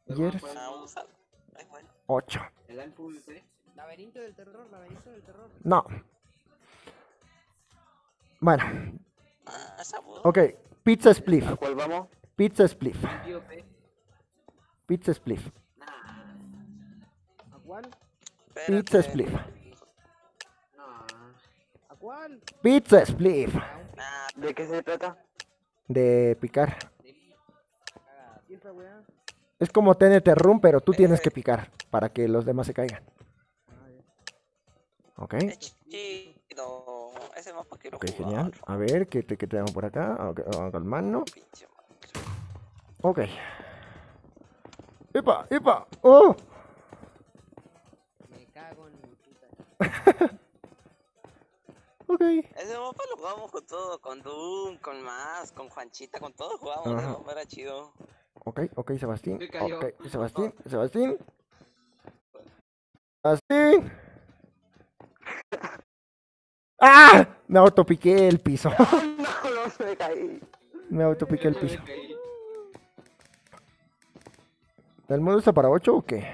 Pues pues yes. Ah, bueno. 8. Laberinto del terror, laberinto del terror. No. Bueno. Ok, pizza spliff. ¿A cuál vamos? Pizza spliff. Pizza spliff. ¿A cuál? Pizza spliff. ¿A cuál? Pizza spliff. ¿De qué se trata? De picar. ¿Y esa weá? Es como TNT Room, pero tú tienes que picar para que los demás se caigan. Ok. chido. Ese mapa quiero Ok, jugar. genial. A ver, ¿qué, te, qué tenemos por acá? Ok, con mano. Pinche Minecraft. Ok. ¡Epa! ¡Epa! ¡Oh! Me cago en mi puta. Ok. Ese mapa lo jugamos con todo, con Doom, con Más, con Juanchita, con todo jugamos. Ese mapa era chido. Ok, ok, Sebastián. Ok, Sebastián, Sebastián. Sebastián. ¡Ah! Me autopiqué el piso. no, no se me caí. Me autopiqué el piso. ¿El modo está para 8 o qué?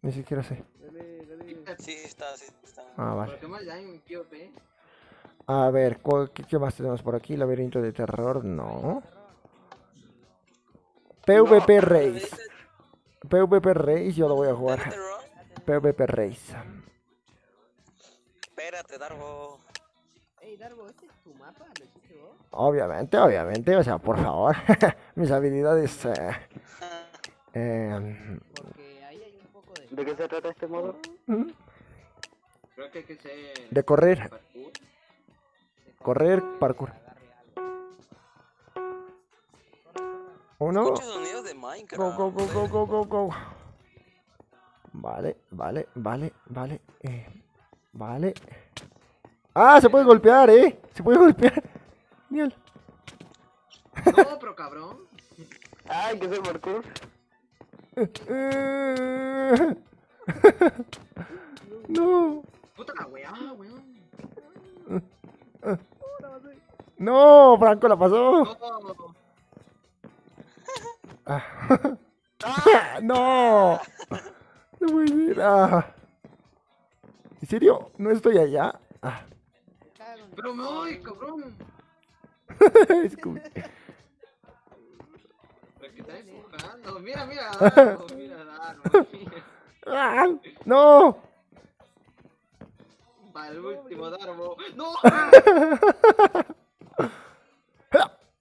Ni siquiera sé. Dale, dale. Sí, está, sí, está. Ah, ¿Por vale. A ver, ¿cuál- ¿qué, qué más tenemos por aquí? Laberinto de terror, no. PvP Race. PvP Race, yo lo voy a jugar. PvP Race. Espérate, Darbo. Ey, Darbo, ¿este es tu mapa? ¿Lo hiciste vos? Obviamente, obviamente, o sea, por favor. Mis habilidades. eh, eh, Porque ahí hay un poco de... ¿De qué se trata este modo? mm, Creo que hay que ser. de correr, parkour. correr, parkour. Uno. Muchos sonidos de Minecraft. Go, go, go, go, go, go, go. Vale, vale, vale, vale. eh, vale. Ah, se puede golpear, eh. Se puede golpear. Genial. No, pero cabrón. Ay, que soy parkour. No, Puta la weá, weón. no, Franco la pasó. No. Ah. Ah, no. No. Ah. ¿En serio? ¿No estoy allá? Ah. Pero me voy, cabrón. Es como- Pero que está enfocando. Mira, mira, mira. Ah, No. Para el último, Darbo. ¡No!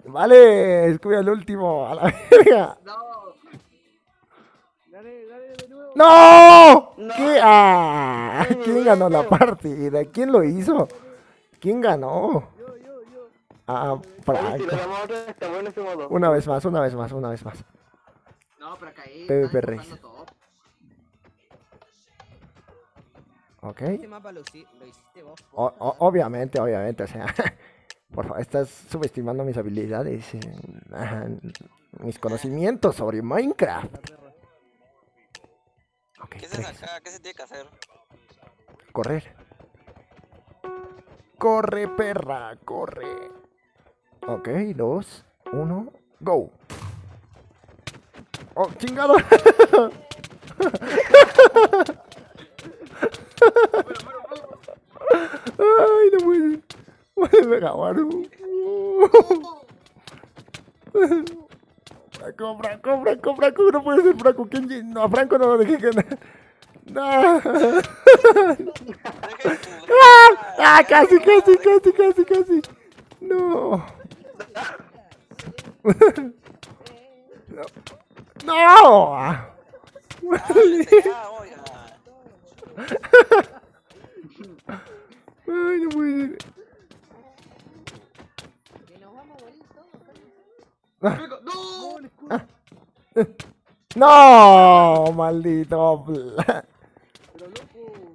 Vale, escupí al último, a la verga. ¡No! Dale, dale de nuevo. ¡No! No. ¿Qué? Ah, ¿Quién ganó la partida? ¿Quién lo hizo? ¿Quién ganó? Yo, yo, yo. Ah, Franco. Una vez más, una vez más, una vez más. No, pero caí. PvP todo. ¿Ok? Este mapa lo, hici- lo hiciste vos. Obviamente, obviamente, o sea. Por favor, estás subestimando mis habilidades, eh, ajá, mis conocimientos sobre Minecraft. ¿Qué acá? ¿Qué se tiene que hacer? Correr. Corre, perra, corre. Ok, dos, uno, go. Oh, chingado. Ay, no puede. Pegar, Maru. Franco, Franco, Franco, Franco, no puede ser Franco. ¿Quién? No, a Franco no lo dejé ganar. No. Ah, casi, casi, casi, casi, casi. No. No. No. Ay, no puede. Que nos vamos a morir todos. ¡No! No, maldito. Pero loco.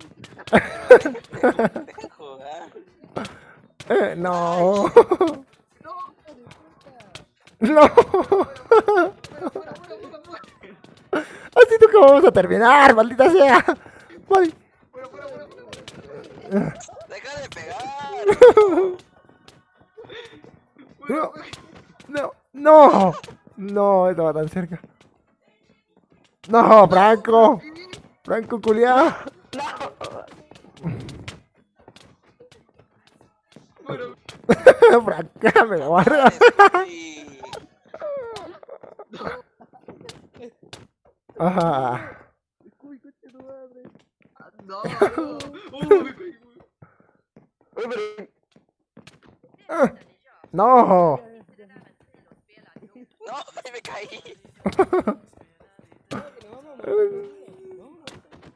Deja jugar. Eh, No. ¡No! No. Así nunca vamos a terminar, maldita sea. Fuera, fuera, fuera, fuera. Deja de pegar. No. No. No. No, estaba tan cerca. No, Franco. Franco culiao. Franca, me lo guarda. Ajá. No, no. Uy, pero No. No, me caí.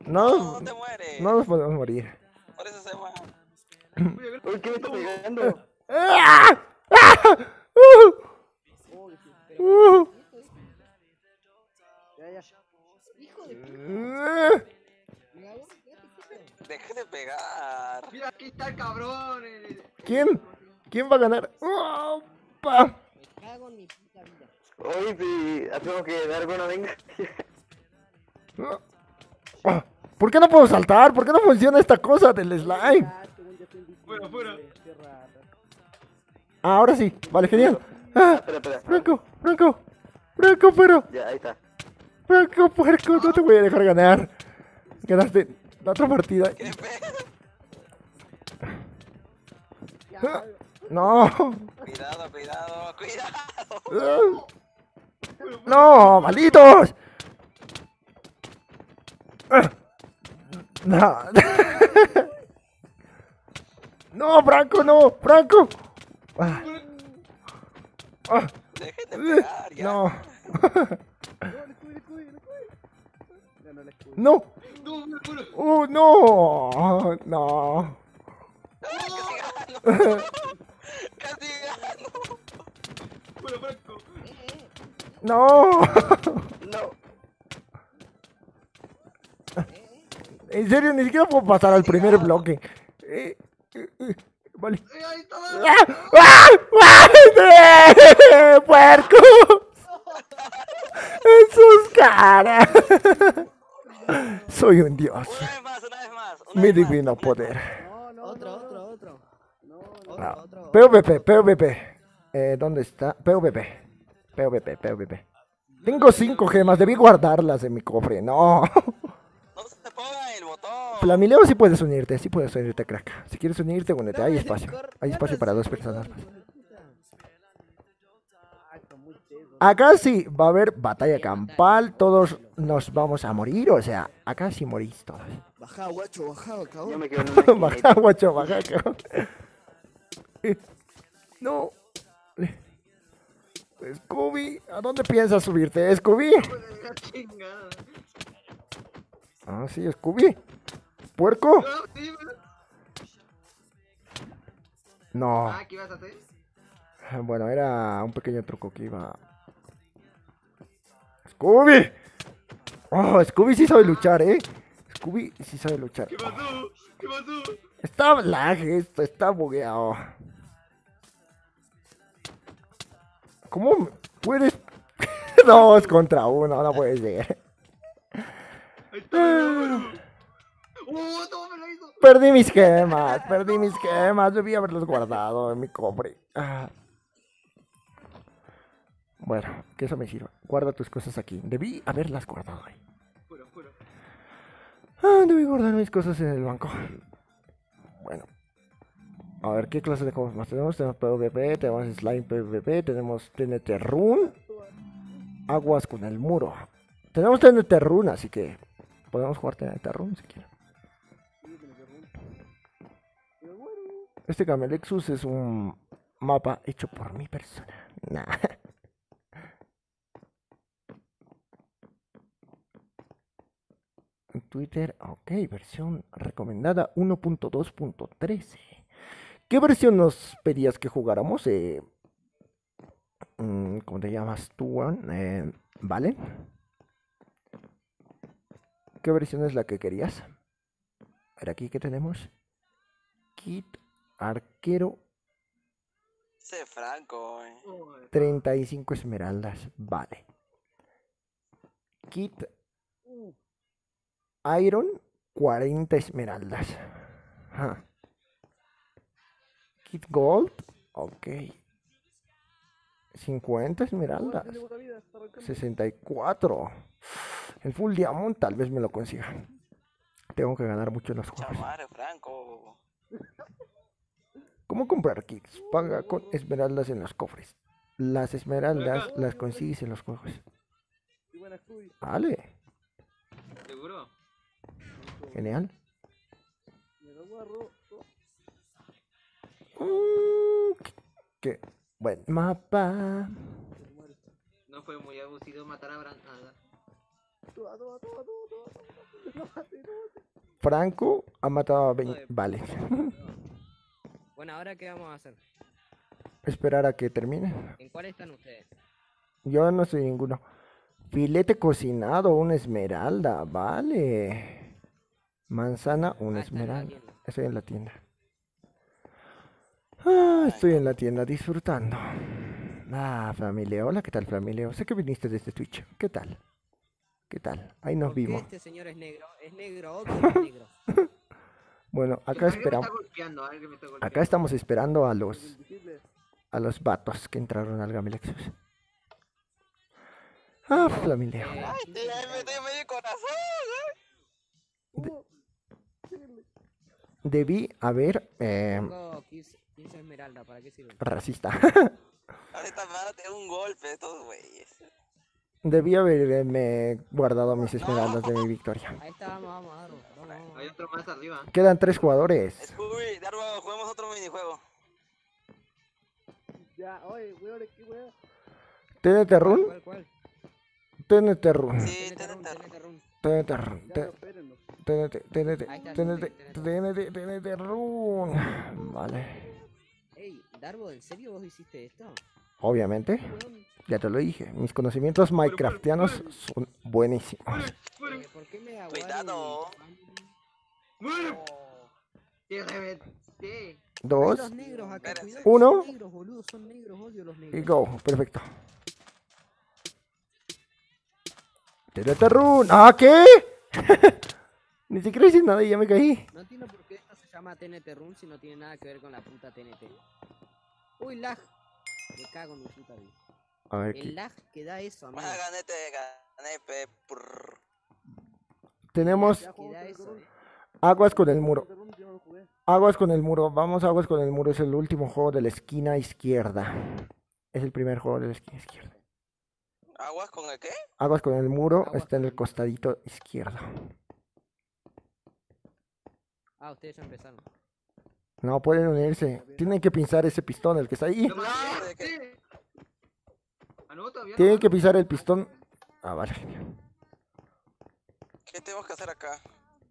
No, No, te mueres. no nos podemos morir. Por eso se va. uy, ¿qué me está pegando? ¡Ah! ¡Ah! ¡Uh! ¡Uh! Ya, ya. ¡Uh! Deja de pegar. Mira, aquí está el cabrón. el- ¿Quién? ¿Quién va a ganar? ¡Opa! Me cago en mi puta vida. Uy, sí, tengo que dar alguna venga. Ah, ¿Por qué no puedo saltar? ¿Por qué no funciona esta cosa del slime? Fuera, fuera. Ah, ahora sí. Vale, genial. Ah, Espera, espera. Franco, Franco, Franco, pero, Ya, ahí está. Franco, puerco, no te voy a dejar ganar. Ganaste la otra partida. ¿Qué? Ah, No. Cuidado, cuidado, cuidado. Ah. No, malditos. Ah. No. No, Franco, no, Franco. Ah. Ah. Dejen de pegar ya. No, No, le cuide, le cuide, le cuide. Ya no le cuide. no. No. Uh, no, no. Casi gano. Casi gano. Fuera, Franco. No. No. En serio, ni siquiera puedo pasar al primer bloque. Eh, eh, eh, Vale. Eh. ¡Ah! ¡Ah! ¡Ah! ¡Eh! ¡Puerco! ¡En sus caras! Soy un dios. Una vez más, una vez más. una Mi vez divino poder. No, no, Otro, no, otro, otro. No, no. Otro, Ah, otro. PVP, PVP. Eh, ¿Dónde está? PVP. PVP, PVP. Tengo cinco gemas, debí guardarlas en mi cofre. No. No se ponga el botón. Flamileo, sí puedes unirte, sí puedes unirte, crack. Si quieres unirte, únete. Hay espacio. Hay espacio para dos personas. Acá sí va a haber batalla campal, todos nos vamos a morir, o sea, acá sí morís todos. Baja, guacho, baja, cabrón. me quedo en una Baja, guacho, baja, cabrón. No. Scooby, ¿a dónde piensas subirte, Scooby? Ah, sí, Scooby. ¿Puerco? Mira. No. Ah, ¿qué ibas a hacer? Bueno, era un pequeño truco que iba. ¡Scooby! Oh, Scooby sí sabe luchar, ¿eh? Scooby sí sabe luchar. ¿Qué pasó? ¿Qué pasó? Está lag esto, está bugueado. ¿Cómo puedes? Dos contra uno, no puede ser. Ahí está. mira, ¡Oh, no me la hizo! Perdí mis gemas, perdí mis gemas. Debí haberlos guardado en mi cofre. Ah. Bueno, que eso me sirva. Guarda tus cosas aquí. Debí haberlas guardado ahí. Ah, debí guardar mis cosas en el banco. A ver, ¿qué clase de juegos más tenemos? Tenemos PvP, tenemos Slime PvP, tenemos TNT Rune. Aguas con el muro. Tenemos TNT Rune, así que podemos jugar TNT Rune si quieren. Este Camelexus es un mapa hecho por mi persona. Nah. Twitter, ok, versión recomendada 1.2.13. ¿Qué versión nos pedías que jugáramos? Eh, mm, ¿Cómo te llamas tú? Eh, ¿Vale? ¿Qué versión es la que querías? A ver, aquí, ¿qué tenemos? Kit Arquero Ese Franco, eh. 35 esmeraldas. Vale. Kit Iron 40 esmeraldas. Ajá. Kit Gold. Ok. 50 esmeraldas. Tiene buena vida, está arrancando. 64. El Full Diamond tal vez me lo consiga. Tengo que ganar mucho en los juegos. Franco. ¿Cómo comprar kits? Paga con esmeraldas en los cofres. Las esmeraldas las consigues en los juegos. Vale, ¿Seguro? genial. Me lo guardo. Mm, qué- qué buen mapa. No fue muy abusivo matar a Bran. nada. Toma, toma, toma, toma, toma, toma. No mate, no mate. Franco ha matado a 20. Vale. Bueno, ahora qué vamos a hacer. Esperar a que termine. ¿En cuál están ustedes? Yo no soy ninguno. Filete cocinado, una esmeralda. Vale. Manzana, una Ah, está en la esmeralda. tienda. Estoy en la tienda. Ah, estoy en la tienda disfrutando. Ah, Flamileo. Hola, ¿qué tal, Flamileo? Sé que viniste desde Twitch. ¿Qué tal? ¿Qué tal? Ahí nos ¿Por qué vimos. este señor es negro? ¿Es negro otro es negro? Bueno, acá esperamos. Acá estamos esperando a los a los vatos que entraron al Gamilexus. Ah, Flamileo. Eh, Ay, te medio corazón, ¿eh? Debí haber eh, Tengo 15, 15 esmeraldas, ¿para qué sirven? racista. Ahorita me van a tener un golpe estos güeyes. Debí haberme guardado mis esmeraldas de mi victoria. Ahí está, vamos, vamos, vamos. Hay otro más arriba. Quedan tres jugadores. Scooby, Darbo, juguemos otro minijuego. Ya, oye, weón, qué weón. TNT Run, ¿Cuál, cuál? TNT Run, Sí, Tenete run, tenete. tenete run. TNT Run. TNT, TNT, TNT, TNT. TNT, TNT Run. Vale. Darbo, ¿en serio vos hiciste esto? Obviamente, ya te lo dije. Mis conocimientos minecraftianos son buenísimos. Eh, ¿Por qué me? Cuidado. ¡Muere! ¡Te reventé! Dos Los negros acá, Espérense. cuidado, Uno. Son negros, boludo, son negros, odio los y negros. go. Perfecto. ¿Ah, qué? Ni siquiera hice nada y ya me caí. No entiendo por qué esto se llama TNT Run si no tiene nada que ver con la puta TNT. Uy, lag. Me cago en mi puta vida. A ver, El ¿qué? lag que da eso, amigo. Ah, gané, te gané, pe. tenemos ya Que jugó da TNT eso, Run. eh. aguas con el muro. TNT Run, yo no lo jugué. Aguas con el muro, vamos aguas con el muro, es el último juego de la esquina izquierda. Es el primer juego de la esquina izquierda. ¿Aguas con el qué? Aguas con el muro, Aguas está en con el el- costadito izquierdo. Ah, ustedes ya empezaron. No pueden unirse, tienen que pisar ese pistón, el que está ahí. Ah, no. Tienen que pisar el pistón. Ah, vale. genial. ¿Qué tenemos que hacer acá?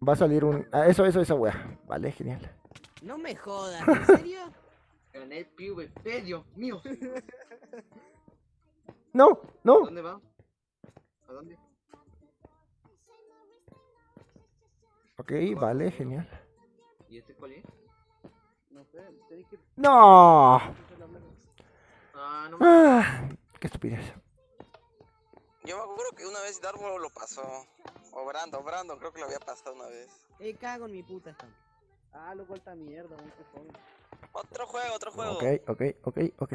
Va a salir un... Ah, eso, eso, esa wea. Vale, genial. No me jodas, ¿en serio? Gané el PvP, Dios mío. No, ¿A no. dónde va? ¿A dónde? Ok, vale, genial. ¿Y este cuál es? No. Ah. Ah, qué estupidez. Yo me acuerdo que una vez Darbo lo pasó. O Brando, Brando, creo que lo había pasado una vez. Eh, cago en mi puta esta. Ah, loco, alta mierda, un cojón. Otro juego, otro juego. Ok, ok, ok, ok.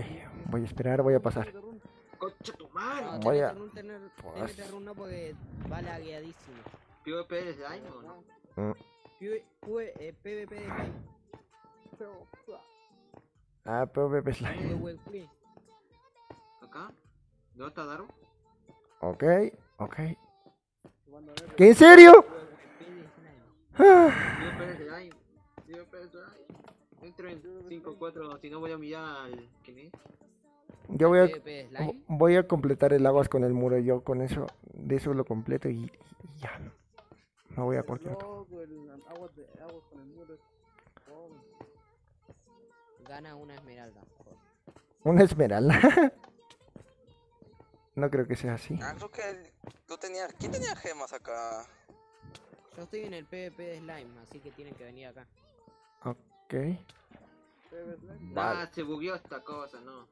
Voy a esperar, voy a pasar. ¡Concha tu madre! No, Voy a- tener, Pues- no porque va lagueadísimo. ¿PvP de slime o no? Mm. PvP de slime. Pero, Ah, pero bebé slime. ¿Acá? ¿Dónde está Daro? Ok, ok. ¿Qué en serio? PvP de slime. PvP de slime. PvP de slime. Entro en 5 4 si no voy a mirar al... ¿Quién es? Yo voy a, voy a completar el aguas con el muro. Yo con eso, de eso lo completo y, y ya. No voy a cualquier otro. loco, el agua, de, agua con el muro. es cojón. Gana una esmeralda. Una esmeralda. no creo que sea así. Ah, creo que el- tú tenías. ¿Quién tenía gemas acá? Yo estoy en el PvP de slime, así que tienen que venir acá. Ok. Slime. Vale. Ah, se bugueó esta cosa, no.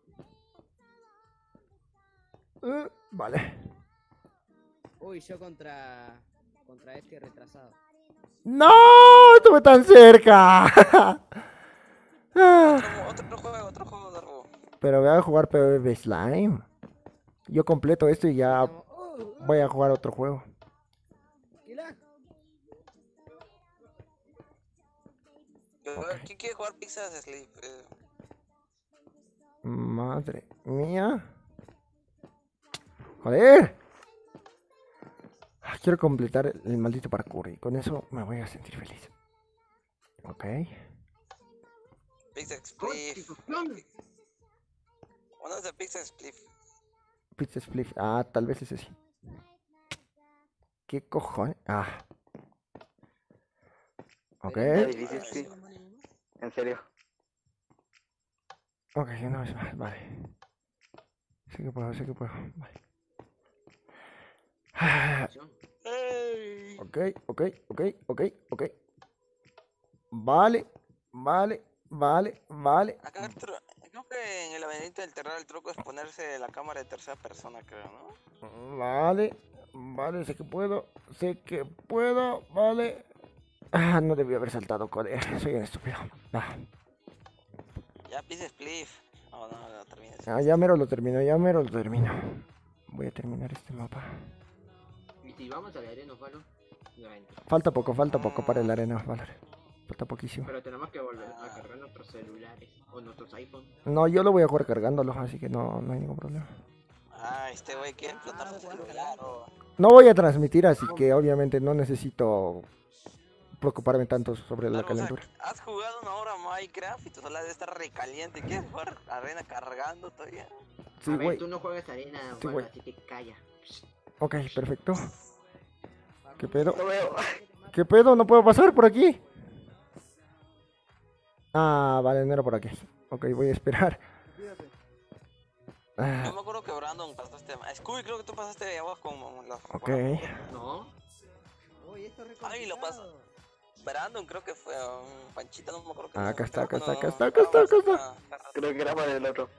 Eh, vale. Uy, yo contra contra este retrasado. ¡No! Estuve tan cerca. Ah, Otro, otro juego, otro juego, Darbo. Pero voy a jugar PvP Slime. Yo completo esto y ya voy a jugar otro juego. ¿Quién quiere jugar Pixas Sleep? Eh, Madre mía. Joder. Ah, Quiero completar el, el maldito parkour y con eso me voy a sentir feliz. Ok. Pixas Split. Uno es de Pixas Split. Pizza Split. Ah, tal vez ese sí. ¿Qué cojones? Ah. Ok. Está difícil, sí. En serio. Ok, una vez más, vale. Sé que puedo, sé que puedo. Vale. Ah. Ok, ok, ok, ok, ok. Vale, vale, vale, vale. Acá el tru- creo que en el laberinto del terror el truco es ponerse la cámara de tercera persona, creo, ¿no? Vale, vale, sé que puedo, sé que puedo, vale. Ah, no debí haber saltado, joder, soy un estúpido. Ah, Ya Pixas Split. No, no, termines. ah, ya mero lo termino, ya mero lo termino. Voy a terminar este mapa. Y si vamos a la arena, Osvaldo, no entra. Falta poco, falta poco para el arena, Valor. Falta poquísimo. Pero tenemos que volver a cargar nuestros celulares o nuestros iPhones. No, yo lo voy a jugar cargándolo, así que no, no hay ningún problema. Ah, este güey quiere explotar su celular o... No voy a transmitir, así que obviamente no necesito preocuparme tanto sobre la Claro, o sea, calentura. has jugado una hora Minecraft y tu celular debe estar recaliente. ¿Quieres jugar arena cargando todavía? Sí, a ver, güey. tú no juegas arena, Sí, así que calla. Ok, perfecto. ¿Qué pedo? ¿Qué pedo? No puedo pasar por aquí. Ah, vale, no era por aquí. Ok, voy a esperar. Ah, Yo me acuerdo que Brandon pasaste... Scooby, creo que tú pasaste agua con los... ok. No, Uy, esto es Ay, lo paso. recomplicado. Brandon creo que fue un Panchita, no me acuerdo. Ah, acá está, acá está, que acá está, no- acá está, acá está. Creo que era para el otro.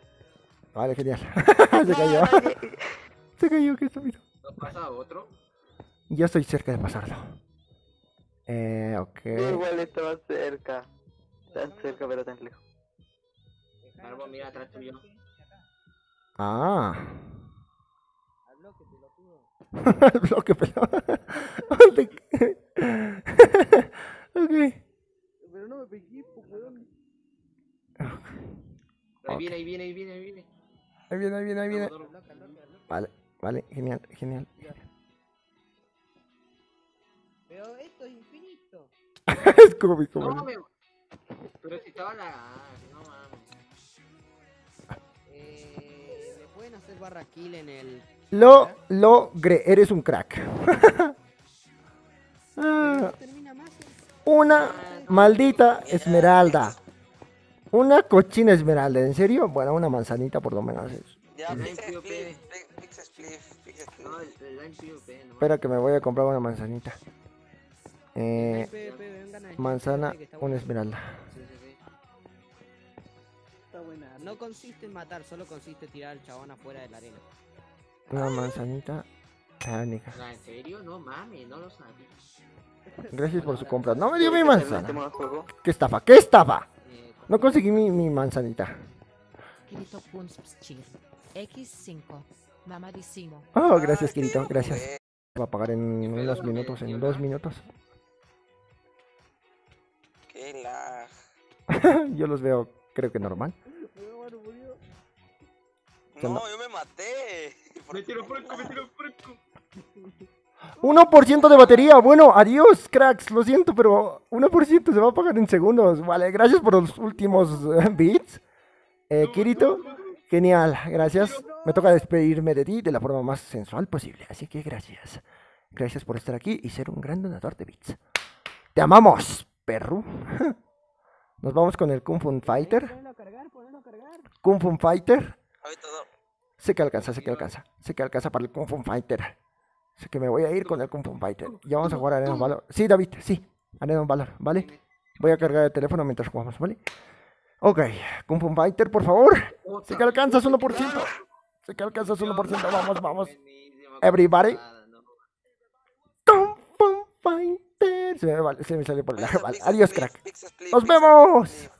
Vale, genial. Se cayó. Se cayó, qué estúpido. ¿no pasa otro? Ya estoy cerca de pasarlo. Eh, ok. Yo igual estaba cerca. Tan cerca, pero tan lejos. Árbol, mira atrás tuyo. Ah. Al bloque, pelotudo. El bloque pelado. ok. Pero no me pegué, weón. Ahí viene, ahí viene, ahí viene, ahí viene. Ahí viene, ahí viene, ahí viene. Vale, vale, genial, genial. Pero esto es infinito. Es como mi No. Pero si estaba la. No mames. Eh, ¿Me pueden hacer barra kill en el. Lo logré, eres un crack. Ah, una maldita esmeralda. Una cochina esmeralda, ¿en serio? Bueno, una manzanita por lo menos. es. Ya. Espera que me voy a comprar una manzanita. Eh, manzana, una esmeralda. Buena. No consiste en matar, solo consiste en tirar al chabón afuera de la arena. Una manzanita. tánica. No, ¿En serio? No mames, no lo sabía. Gracias por su compra. No me dio mi manzana. ¿Qué estafa? ¿Qué estafa? Eh, No conseguí mi, mi manzanita. Kirito Kunstschir. X5. Mamadísimo. Oh, gracias, Kirito. Gracias. Va a pagar en unos minutos, en dos minutos. Qué lag. Yo los veo, creo que normal. Murió, mano, murió. ¿Qué No, yo me maté. Me tiro franco, me tiro franco. 1% de batería. Bueno, adiós, cracks. Lo siento, pero 1% se va a pagar en segundos. Vale, gracias por los últimos eh, bits. Eh, Kirito, genial, gracias. Me toca despedirme de ti de la forma más sensual posible. Así que gracias. Gracias por estar aquí y ser un gran donador de bits. Te amamos, perro. Nos vamos con el Kung Fu Fighter. Kung Fu Fighter. Sé que alcanza, sé que alcanza. Sé que alcanza para el Kung Fu Fighter. Sé que me voy a ir con el Kung Fu Fighter. Ya vamos a jugar Arena of Valor. Sí, David, sí. Arena of Valor, ¿vale? Voy a cargar el teléfono mientras jugamos, ¿vale? Ok, Kung Fu Fighter, por favor. Sé que alcanzas 1%. Sé que alcanzas 1%. Vamos, vamos. Everybody. Kung Fu Fighter. Se me, vale- se me salió por el vale. Adiós, crack. ¡Nos vemos!